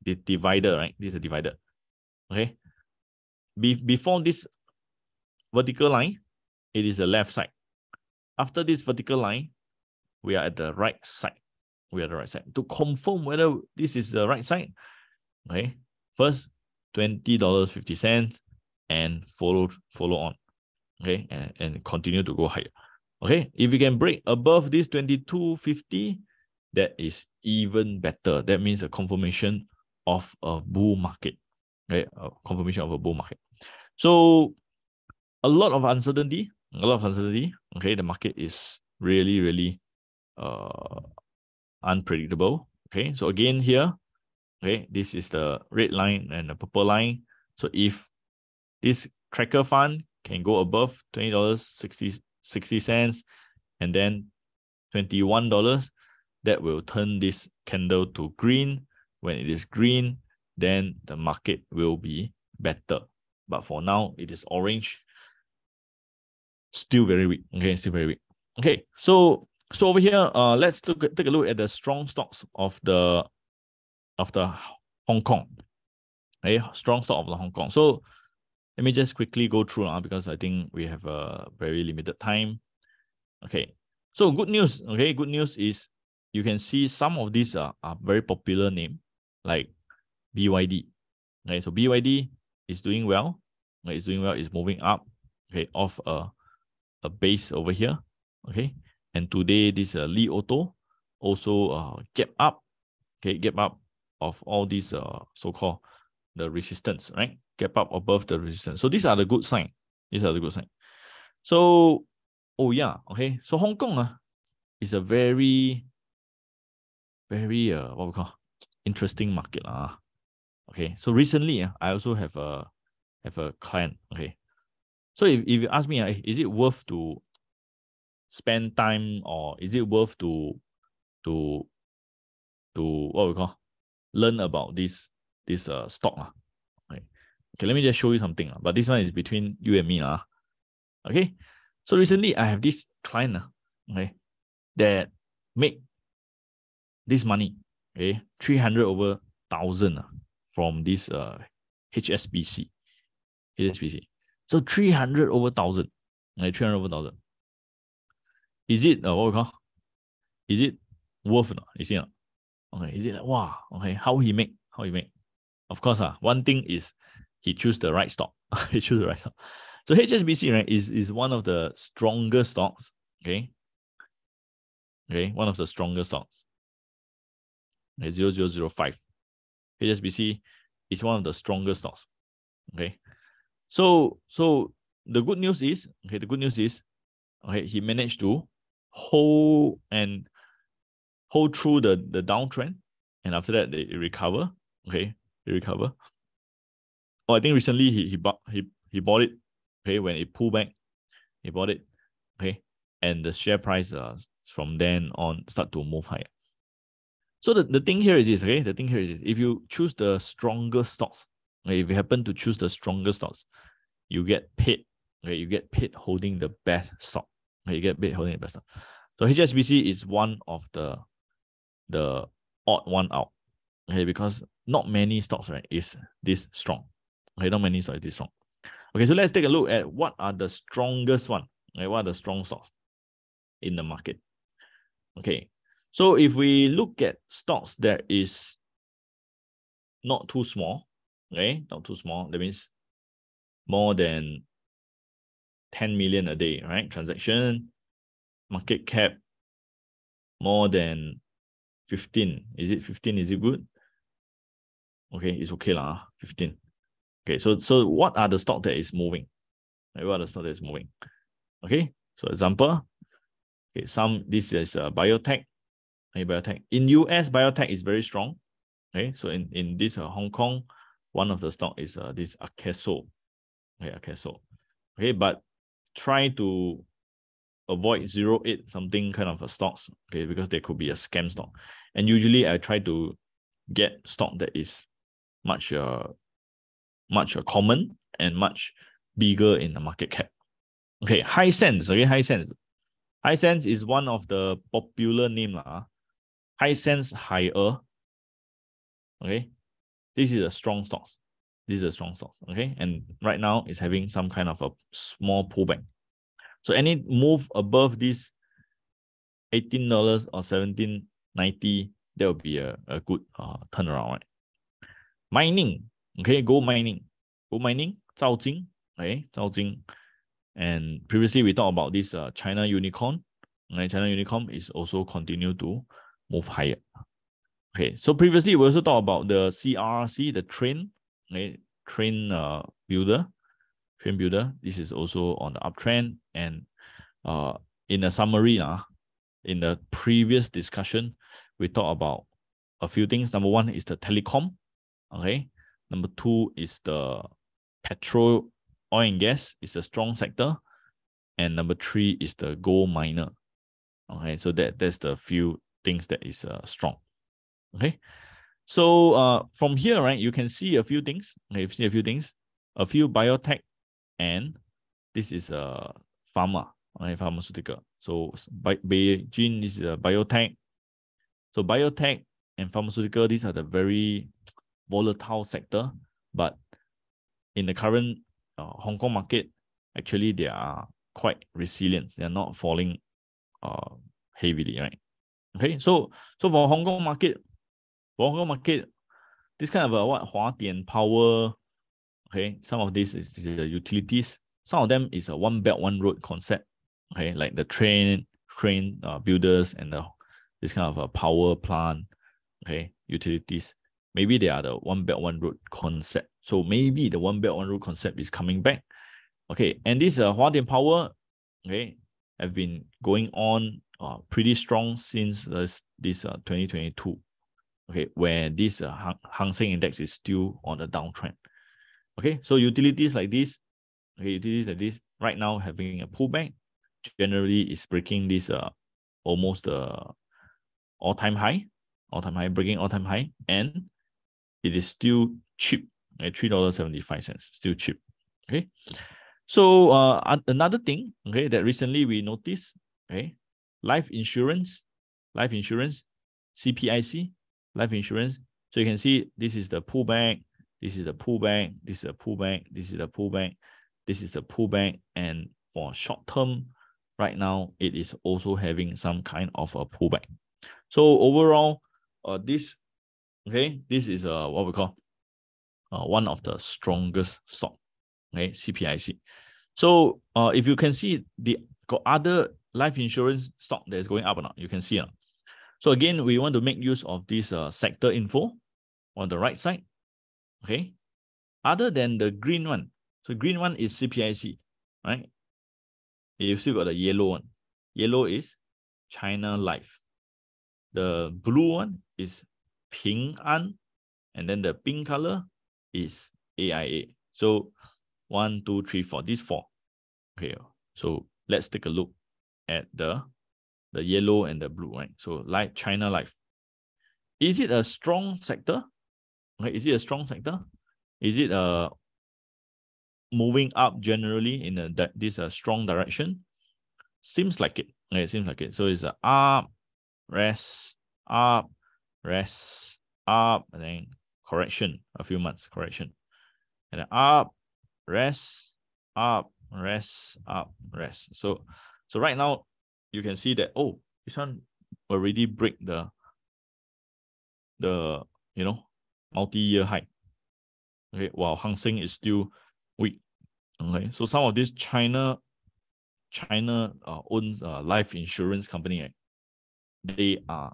the divider, right? This is the divider. Okay. Be, before this vertical line, it is the left side. After this vertical line, we are at the right side. We are the right side. To confirm whether this is the right side, okay, first $20.50 and follow follow on. Okay, and, and continue to go higher. Okay, if you can break above this 2250, that is even better. That means a confirmation of a bull market. Okay, a confirmation of a bull market. So a lot of uncertainty, a lot of uncertainty. Okay, the market is really, really uh unpredictable. Okay, so again here, okay, this is the red line and the purple line. So if this tracker fund can go above $20.60 60 cents, and then $21, that will turn this candle to green. When it is green, then the market will be better. But for now, it is orange. Still very weak. Okay, still very weak. Okay, so so over here, uh, let's look take a look at the strong stocks of the of the Hong Kong. Okay, strong stock of the Hong Kong. So let me just quickly go through uh, because I think we have a very limited time. Okay, so good news. Okay, good news is you can see some of these are, are very popular name like BYD. Okay, so BYD is doing well. It's doing well. It's moving up. Okay, off a a base over here. Okay, and today this uh, Li Auto also uh gap up. Okay, gap up of all these uh so called the resistance, right? Gap up above the resistance. So these are the good sign. These are the good sign. So, oh yeah, okay. So Hong Kong uh, is a very, very uh what we call interesting market. Uh. Okay. So recently, uh, I also have a have a client. Okay. So if, if you ask me, uh, is it worth to spend time or is it worth to to to what we call learn about this this uh stock? Uh? Okay, let me just show you something. But this one is between you and me. Uh. Okay. So recently I have this client uh, okay, that make this money, okay, 300 over thousand uh, from this uh, HSBC. HSBC. So 300 over thousand. Okay, 300 over thousand. Is it uh, what we call? Is it worth not? Is it not? Okay, is it like wow? Okay, how he make? How he make? Of course, uh, one thing is he choose the right stock. he choose the right stock. So HSBC right is is one of the strongest stocks. Okay. Okay, one of the strongest stocks. Okay, 0005. HSBC is one of the strongest stocks. Okay. So so the good news is okay, the good news is okay, he managed to hold and hold through the, the downtrend and after that they recover. Okay, they recover. Oh, I think recently he he bought he he bought it okay, when it pulled back, he bought it, okay, and the share price uh, from then on start to move higher. So the, the thing here is this, okay, the thing here is this, if you choose the stronger stocks, okay, if you happen to choose the stronger stocks, you get paid, okay, you get paid holding the best stock, okay, you get paid holding best. So HSBC is one of the the odd one out, okay, because not many stocks, right, is this strong. Okay, not many stocks is this strong. Okay, so let's take a look at what are the strongest one. Okay, what are the strong stocks in the market? Okay, so if we look at stocks that is not too small, okay, not too small, that means more than 10 million a day, right? Transaction, market cap, more than 15. Is it 15? Is it good? Okay, it's okay lah, 15. Okay, so so what are the stock that is moving? Like what are the stock that is moving? Okay, so example, okay, some this is uh, biotech, okay, biotech. In US, biotech is very strong. Okay, so in in this uh, Hong Kong, one of the stock is uh, this Akeso. Okay, Akeso. Okay, but try to avoid zero eight something kind of a stocks. Okay, because there could be a scam stock. And usually I try to get stock that is much uh much uh, common and much bigger in the market cap. Okay, Hisense. Okay, Hisense. High sense High Sense is one of the popular name. Uh. Sense higher. Okay. This is a strong stock. This is a strong stock. Okay. And right now it's having some kind of a small pullback. So any move above this $18 or $17.90, that would be a, a good uh, turnaround. Right? Mining. Okay, gold mining. Gold mining, Zhaojin, okay, Zhaojin. And previously we talked about this uh, China Unicom. Okay, China Unicom is also continue to move higher. Okay, so previously we also talked about the CRC, the train, okay, train uh, builder, train builder. This is also on the uptrend. And uh, in a summary, uh, in the previous discussion, we talked about a few things. Number one is the telecom. Okay, Number two is the petrol, oil and gas is a strong sector. And number three is the gold miner. Okay, so that that's the few things that is uh, strong. Okay, so uh, from here, right, you can see a few things. Okay, you see a few things, a few biotech, and this is a uh, pharma, okay, pharmaceutical. So BeiGene is a biotech. So biotech and pharmaceutical, these are the very volatile sector, but in the current uh, Hong Kong market, actually they are quite resilient. They are not falling uh, heavily, right? Okay, so so for Hong Kong market, Kong market, this kind of a what Huadian power, okay, some of this is the utilities. Some of them is a one belt one road concept, okay, like the train train uh, builders and the this kind of a power plant, okay, utilities maybe they are the one belt one road concept. So maybe the one belt one road concept is coming back. Okay, and this uh, Huadian Power, okay, have been going on uh, pretty strong since this uh, 2022. Okay, where this uh, Hang, Seng Index is still on the downtrend. Okay, so utilities like this, okay, utilities like this, right now having a pullback, generally is breaking this uh almost uh all-time high, all-time high, breaking all-time high, and it is still cheap. Okay, $3.75, still cheap. Okay. So uh, another thing, okay, that recently we noticed, okay, life insurance, life insurance, CPIC, life insurance. So you can see this is the pullback, this is the pullback, this is a pullback, this is a pullback, this is a pullback, and for short term, right now it is also having some kind of a pullback. So overall, uh, this okay, this is uh what we call uh, one of the strongest stock, okay, CPIC. So uh, if you can see the got other life insurance stock that is going up or not, you can see. Uh. So again, we want to make use of this uh, sector info on the right side. Okay. Other than the green one. So green one is CPIC, right? You've still got the yellow one. Yellow is China Life. The blue one is Ping An. And then the pink color is AIA. So one, two, three, four. These four. Okay. So let's take a look at the the yellow and the blue, right? So like China Life. Is it a strong sector? Okay, is it a strong sector? Is it uh, moving up generally in a this a strong direction? Seems like it. Okay, it seems like it. So it's a up, rest, up, rest, up, and then correction, a few months correction. And up, rest, up, rest, up, rest. So so right now you can see that oh this one already break the the you know multi-year high. Okay, while Hang Seng is still weak. Okay, so some of these China China uh, owns uh, life insurance company, right? they are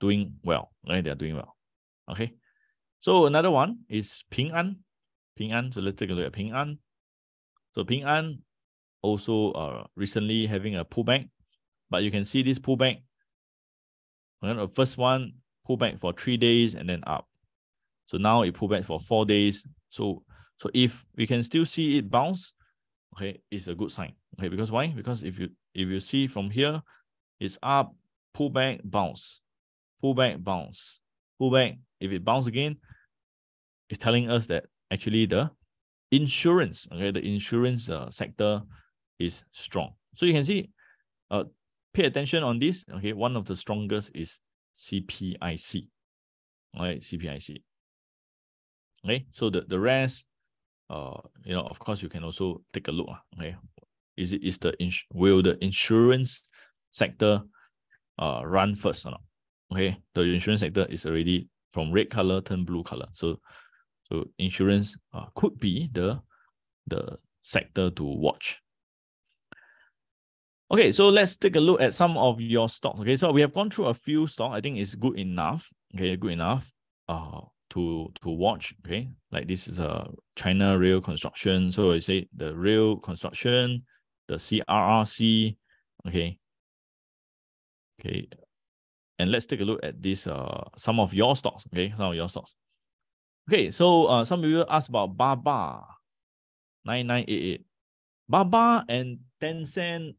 doing well. Right, they are doing well. Okay, so another one is Ping An. Ping An. So let's take a look at Ping An. So Ping An also uh, recently having a pullback, but you can see this pullback. the first one pullback for three days and then up. So now it pullback for four days. So so if we can still see it bounce, okay, it's a good sign. Okay, because why? Because if you if you see from here, it's up, pullback, bounce, pullback, bounce, pullback. If it bounce again, it's telling us that actually the insurance, okay, the insurance uh, sector is strong. So you can see, uh, pay attention on this. Okay, one of the strongest is CPIC. All right, CPIC. Okay, so the, the rest, uh, you know, of course, you can also take a look. Ah, okay, is it is the ins- will the insurance sector uh run first or not? Okay, the insurance sector is already from red color turn blue color. So so insurance uh, could be the the sector to watch. Okay, so let's take a look at some of your stocks. Okay, so we have gone through a few stocks. I think it's good enough. Okay, good enough. Uh, to to watch. Okay, like this is a China Rail Construction. So I say the rail construction, the CRRC. Okay. Okay. And let's take a look at this. Uh, some of your stocks. Okay, some of your stocks. Okay, so uh, some people ask about Baba, nine nine eight eight. Baba and Tencent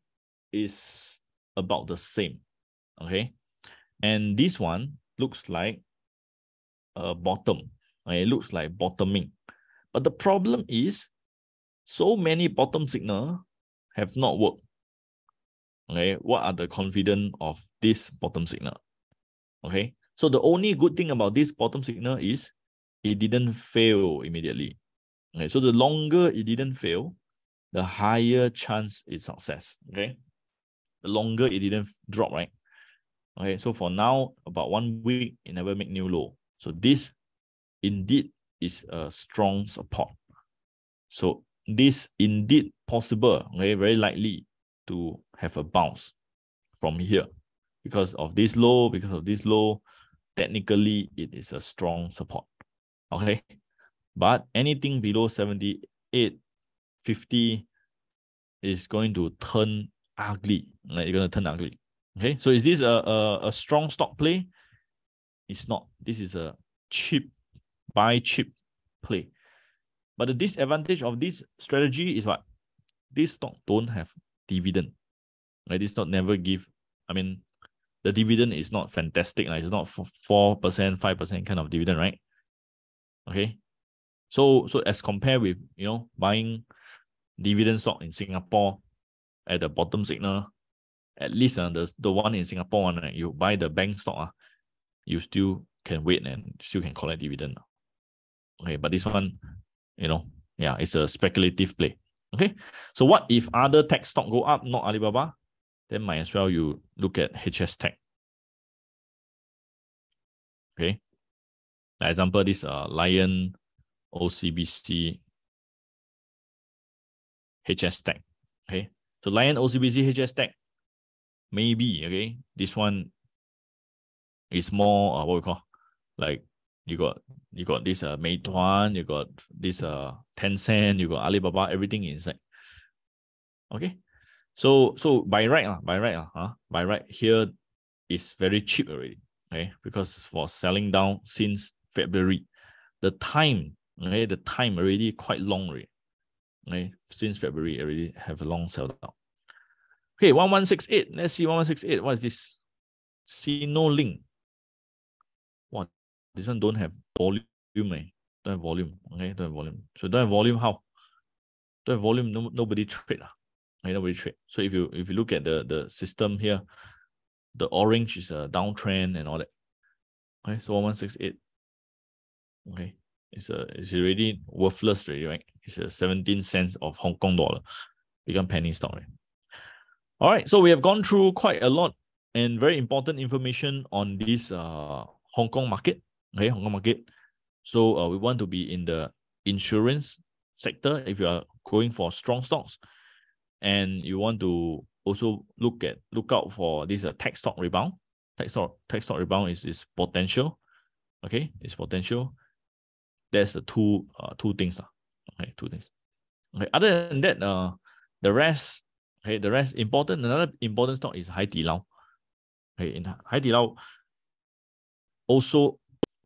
is about the same. Okay, and this one looks like a bottom. It looks like bottoming. But the problem is so many bottom signal have not worked. Okay, what are the confidence of this bottom signal? Okay, so the only good thing about this bottom signal is it didn't fail immediately. Okay, so the longer it didn't fail, the higher chance it's success. Okay, the longer it didn't drop, right? Okay, so for now, about one week, it never make new low. So this indeed is a strong support. So this indeed possible, okay, very likely to have a bounce from here because of this low, because of this low, technically it is a strong support. Okay. But anything below 78, 50 is going to turn ugly. Like you're gonna turn ugly. Okay. So is this a, a, a strong stock play? It's not. This is a cheap, buy cheap play. But the disadvantage of this strategy is what? This stock don't have dividend. Like this stock never give, I mean, the dividend is not fantastic. Like it's not 4%, 5% kind of dividend, right? Okay. So so as compared with you know buying dividend stock in Singapore at the bottom signal, at least uh, the the one in Singapore one, uh, you buy the bank stock, uh, you still can wait and still can collect dividend. Okay, but this one, you know, yeah, it's a speculative play. Okay, so what if other tech stock go up, not Alibaba? Then might as well you look at HS Tech. Okay, like example, this uh Lion, OCBC, HS Tech. Okay, so Lion, OCBC, HS Tech. Maybe okay, this one is more uh, what we call like you got you got this uh Meituan, you got this uh Tencent, you got Alibaba, everything inside. Okay. So so by right, uh, by right, uh, by right here is very cheap already. Okay, because for selling down since February, the time, okay, the time already quite long already. Okay, since February already have a long sell down. Okay, 1168. Let's see 1168. What is this? Sinolink. What? This one don't have volume, eh? Don't have volume. Okay, don't have volume. So don't have volume, how? Don't have volume, no, nobody trade. Uh. Okay, nobody trade. So if you if you look at the, the system here, the orange is a downtrend and all that. Okay, so 1168. Okay, it's a it's already worthless already, right? It's a 17 cents of Hong Kong dollar. Become penny stock, right? All right, so we have gone through quite a lot and very important information on this uh Hong Kong market. Okay, Hong Kong market. So uh, we want to be in the insurance sector if you are going for strong stocks, and you want to also look at look out for this uh, tech stock rebound. Tech stock tech stock rebound is is potential. Okay, it's potential. That's the two uh two things. Uh. Okay, two things. Okay, other than that, uh the rest, okay, the rest important. Another important stock is Hai Di Lao. Okay, in Hai Di Lao also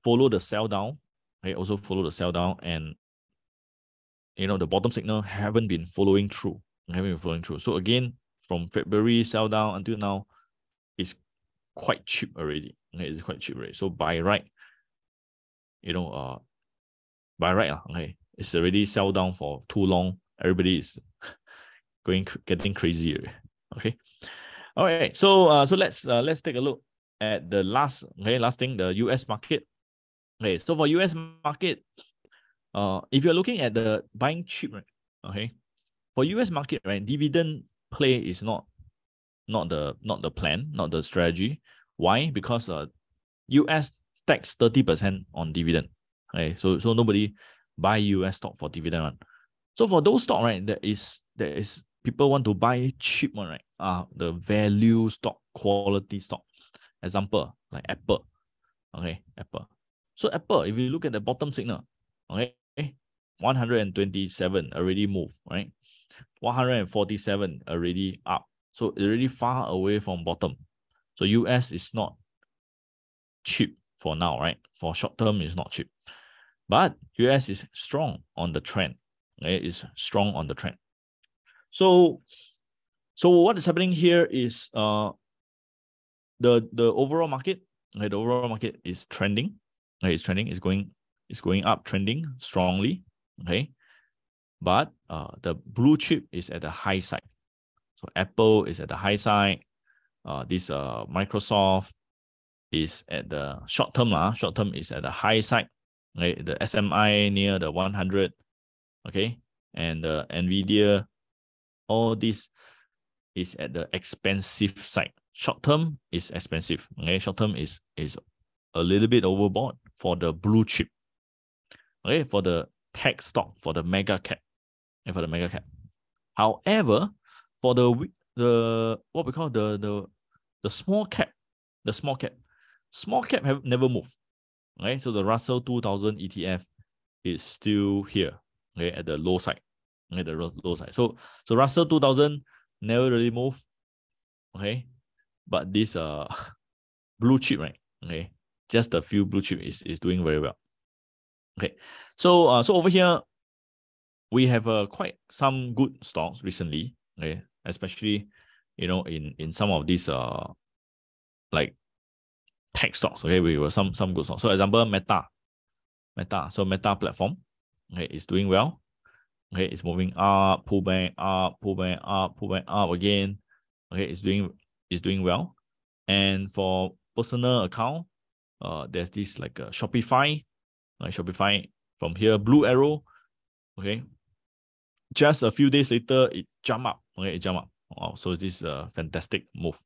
follow the sell down. Okay, also follow the sell down and you know the bottom signal haven't been following through. Haven't been following through. So again, from February sell down until now, it's quite cheap already. Okay, it's quite cheap already. So by right, you know, uh by right, uh, okay, it's already sell down for too long. Everybody is going getting crazy. Already. Okay. All right. So uh so let's uh let's take a look at the last okay last thing the US market. Okay, so for US market, uh if you're looking at the buying cheap, right? Okay, for US market, right, dividend play is not not the not the plan, not the strategy. Why? Because uh US tax 30% on dividend. Okay, so so nobody buy US stock for dividend one. So for those stock, right, there is there is people want to buy cheap one, right? Uh the value stock, quality stock. Example, like Apple. Okay, Apple. So Apple, if you look at the bottom signal, okay, 127 already moved, right? 147 already up. So already far away from bottom. So US is not cheap for now, right? For short term, it's not cheap. But US is strong on the trend. Right? It's strong on the trend. So so what is happening here is uh the the overall market, right, the overall market is trending. Right, it's trending, it's going, it's going up, trending strongly. Okay. But uh the blue chip is at the high side. So Apple is at the high side. Uh this uh Microsoft is at the short term, uh, short term is at the high side. Okay, the SMI near the 100. Okay, and the Nvidia, all this is at the expensive side short term is expensive. Okay, short term is is a little bit overboard for the blue chip. Okay, for the tech stock, for the mega cap, and for the mega cap. However, for the the what we call the the the small cap, the small cap, small cap have never moved. Okay, so the Russell 2000 ETF is still here. Okay, at the low side. Okay, the low side. So so Russell 2000 never really move. Okay, but this uh blue chip, right? Okay, just a few blue chip is, is doing very well. Okay, so uh, so over here, we have uh, quite some good stocks recently. Okay, especially you know in in some of these uh like tech stocks. Okay, we were some some good stocks. So example, Meta, Meta. So Meta platform. Okay, it's doing well. Okay, it's moving up, pull back, up, pull back, up, pull back, up again. Okay, it's doing it's doing well. And for personal account, uh, there's this like a Shopify, like Shopify from here, blue arrow. Okay, just a few days later, it jump up. Okay, it jump up. Wow, so this is a fantastic move.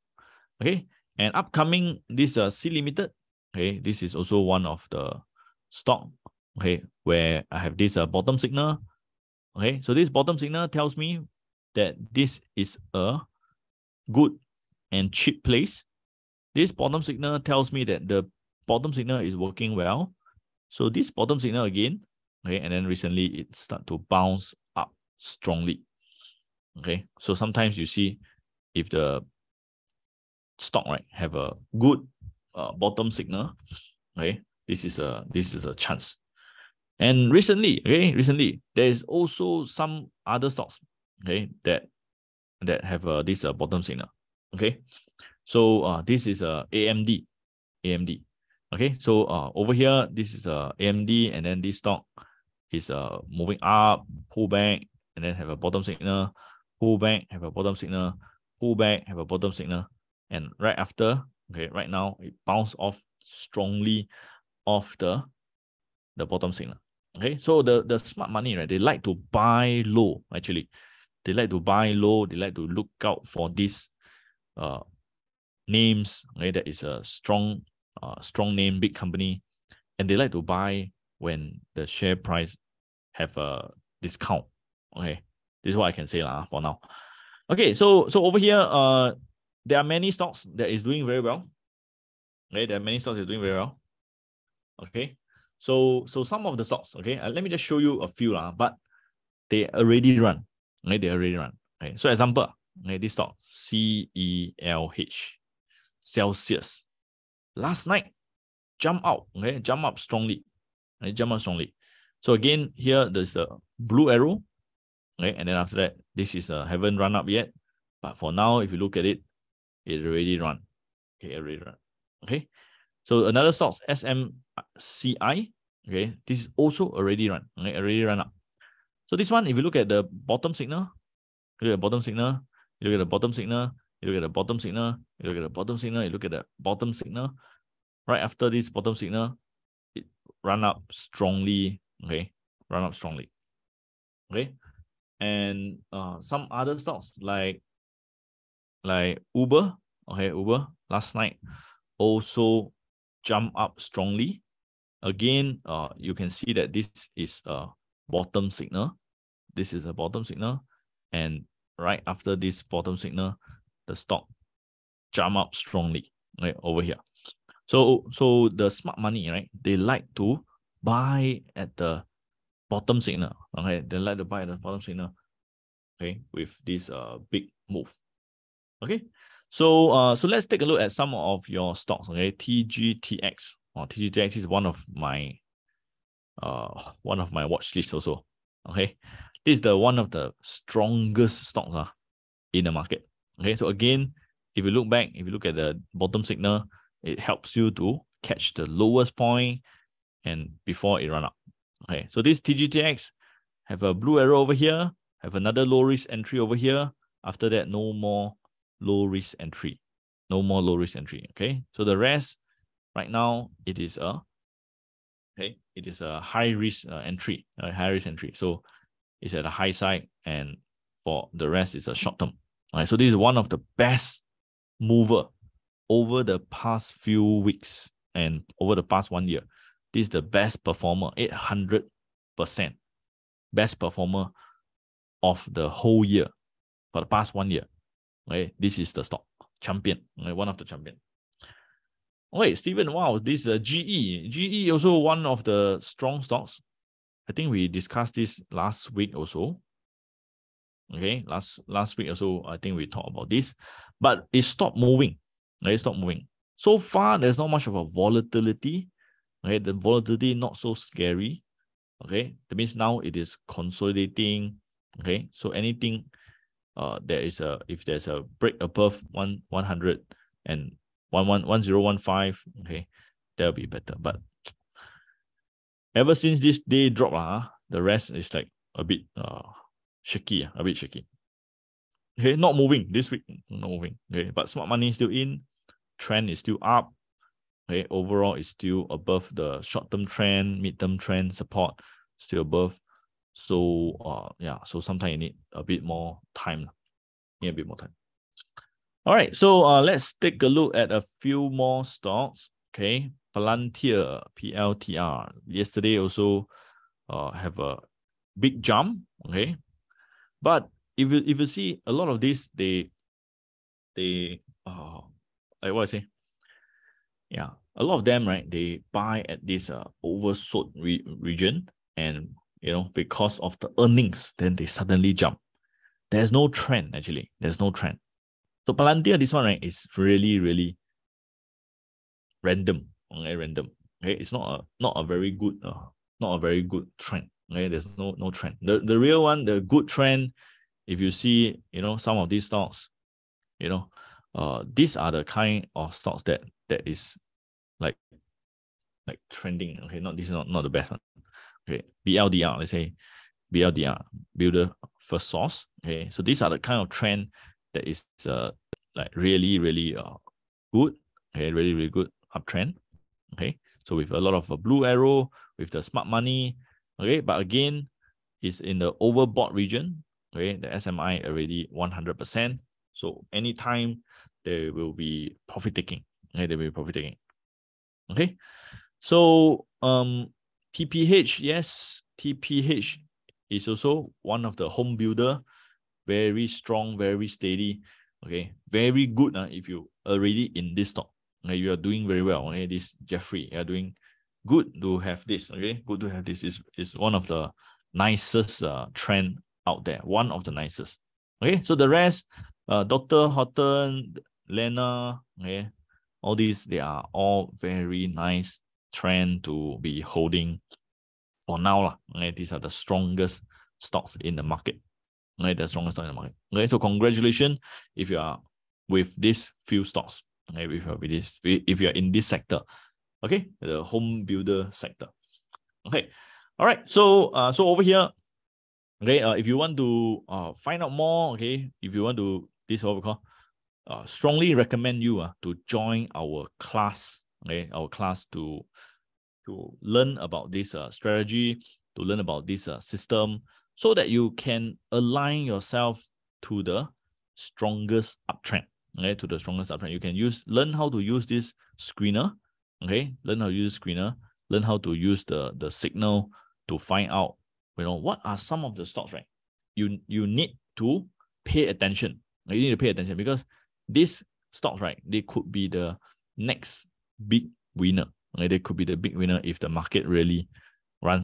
Okay, and upcoming this uh, Sea Limited. Okay, this is also one of the stock. Okay, where I have this uh, bottom signal. Okay, so this bottom signal tells me that this is a good and cheap place. This bottom signal tells me that the bottom signal is working well. So this bottom signal again, okay, and then recently it start to bounce up strongly. Okay, so sometimes you see if the stock right have a good uh, bottom signal, okay, this is a this is a chance. And recently, okay, recently there is also some other stocks, okay, that that have uh, this uh, bottom signal, okay. So uh, this is a uh, AMD, AMD, okay. So uh, over here this is a uh, AMD, and then this stock is uh moving up, pull back, and then have a bottom signal, pull back, have a bottom signal, pull back, have a bottom signal, and right after, okay, right now it bounced off strongly off the the bottom signal. Okay, so the, the smart money, right? They like to buy low, actually. They like to buy low, they like to look out for these uh names, okay, that is a strong uh strong name, big company, and they like to buy when the share price have a discount. Okay. This is what I can say lah, for now. Okay, so so over here, uh there are many stocks that is doing very well. Okay, there are many stocks that are doing very well. Okay. So so some of the stocks, okay, uh, let me just show you a few, uh, but they already run. Okay, they already run. Okay, so example, okay, this stock, C-E-L-H, Celsius. Last night, jump out, okay, jump up strongly. Okay, jump up strongly. So again, here there's the blue arrow. Okay, and then after that, this is uh, haven't run up yet. But for now, if you look at it, it already run. Okay, already run. Okay. So another stocks, SMCI, okay, this is also already run, okay, already run up. So this one, if you look at the bottom signal, look at the bottom signal, you look at the bottom signal, you look at the bottom signal, you look at the bottom signal, you look at the bottom signal. Right after this bottom signal, it run up strongly, okay, run up strongly, okay. And uh, some other stocks like like Uber, okay, Uber last night also jump up strongly. Again, uh, you can see that this is a bottom signal. This is a bottom signal. And right after this bottom signal, the stock jump up strongly right over here. So, so the smart money, right? They like to buy at the bottom signal. Okay, they like to buy at the bottom signal. Okay, with this uh big move. Okay, so uh, so let's take a look at some of your stocks. Okay, TGTX. Or oh, TGTX is one of my uh one of my watch list also. Okay, this is the one of the strongest stocks uh, in the market. Okay, so again, if you look back, if you look at the bottom signal, it helps you to catch the lowest point and before it run up. Okay, so this TGTX have a blue arrow over here, have another low risk entry over here. After that, no more low risk entry. No more low risk entry. Okay. So the rest right now it is a okay, it is a high risk uh, entry, a high risk entry. So it's at a high side, and for the rest is a short term. All right. So this is one of the best mover over the past few weeks and over the past one year. This is the best performer, 800% best performer of the whole year for the past one year. Okay, this is the stock champion, okay, one of the champion. Okay, Stephen, wow, this uh, GE. GE also one of the strong stocks. I think we discussed this last week also. Okay, last last week also, I think we talked about this, but it stopped moving. Okay, it stopped moving. So far, there's not much of a volatility. Okay, the volatility not so scary. Okay, that means now it is consolidating. Okay, so anything uh, there is a if there's a break above one one hundred and one one one zero one five, okay, that'll be better. But ever since this day drop, uh, The rest is like a bit uh shaky, a bit shaky. Okay, not moving this week, not moving. Okay, but smart money is still in, trend is still up. Okay, overall is still above the short-term trend, mid-term trend support, still above. So uh yeah, so sometimes you need a bit more time. Need a bit more time. All right, so uh let's take a look at a few more stocks. Okay, Palantir, PLTR. Yesterday also uh have a big jump. Okay. But if you if you see a lot of these, they they uh like what I say, yeah, a lot of them, right? They buy at this uh oversold re- region, and you know because of the earnings, then they suddenly jump. There's no trend actually. There's no trend. So Palantir, this one right is really really random. Okay, random. Okay, it's not a not a very good uh not a very good trend. Okay, there's no no trend. The the real one, the good trend, if you see, you know, some of these stocks, you know, uh, these are the kind of stocks that that is like like trending. Okay, not this is not, not the best one. Okay, BLDR, let's say BLDR, builder first source. Okay, so these are the kind of trend that is uh like really, really uh good. Okay, really, really good uptrend. Okay, so with a lot of uh, blue arrow, with the smart money, Okay, but again, it's in the overbought region. Okay, the SMI already 100%. So anytime there will be profit taking. Okay, there will be profit taking. Okay, so um, TPH, yes, TPH is also one of the home builder, very strong, very steady. Okay, very good uh, if you already in this stock. Okay, you are doing very well. Okay, this Jeffrey, you are doing good to have this. Okay, good to have this is is one of the nicest uh, trend out there. One of the nicest. Okay, so the rest, uh, Doctor Horton, Lennar, okay, all these they are all very nice trend to be holding for now. Okay, these are the strongest stocks in the market. Okay, the strongest stock in the market. Okay, so congratulations if you are with these few stocks. Okay, if you are with this, if you are in this sector, okay, the home builder sector. Okay, all right. So, uh, so over here, okay, uh, if you want to uh find out more, okay, if you want to this what we call, uh, strongly recommend you uh, to join our class, okay, our class to to learn about this uh, strategy, to learn about this uh, system, so that you can align yourself to the strongest uptrend. Okay, to the strongest uptrend. You can use learn how to use this screener okay learn how to use screener learn how to use the the signal to find out you know what are some of the stocks right you you need to pay attention you need to pay attention because these stocks right they could be the next big winner. Okay they could be the big winner if the market really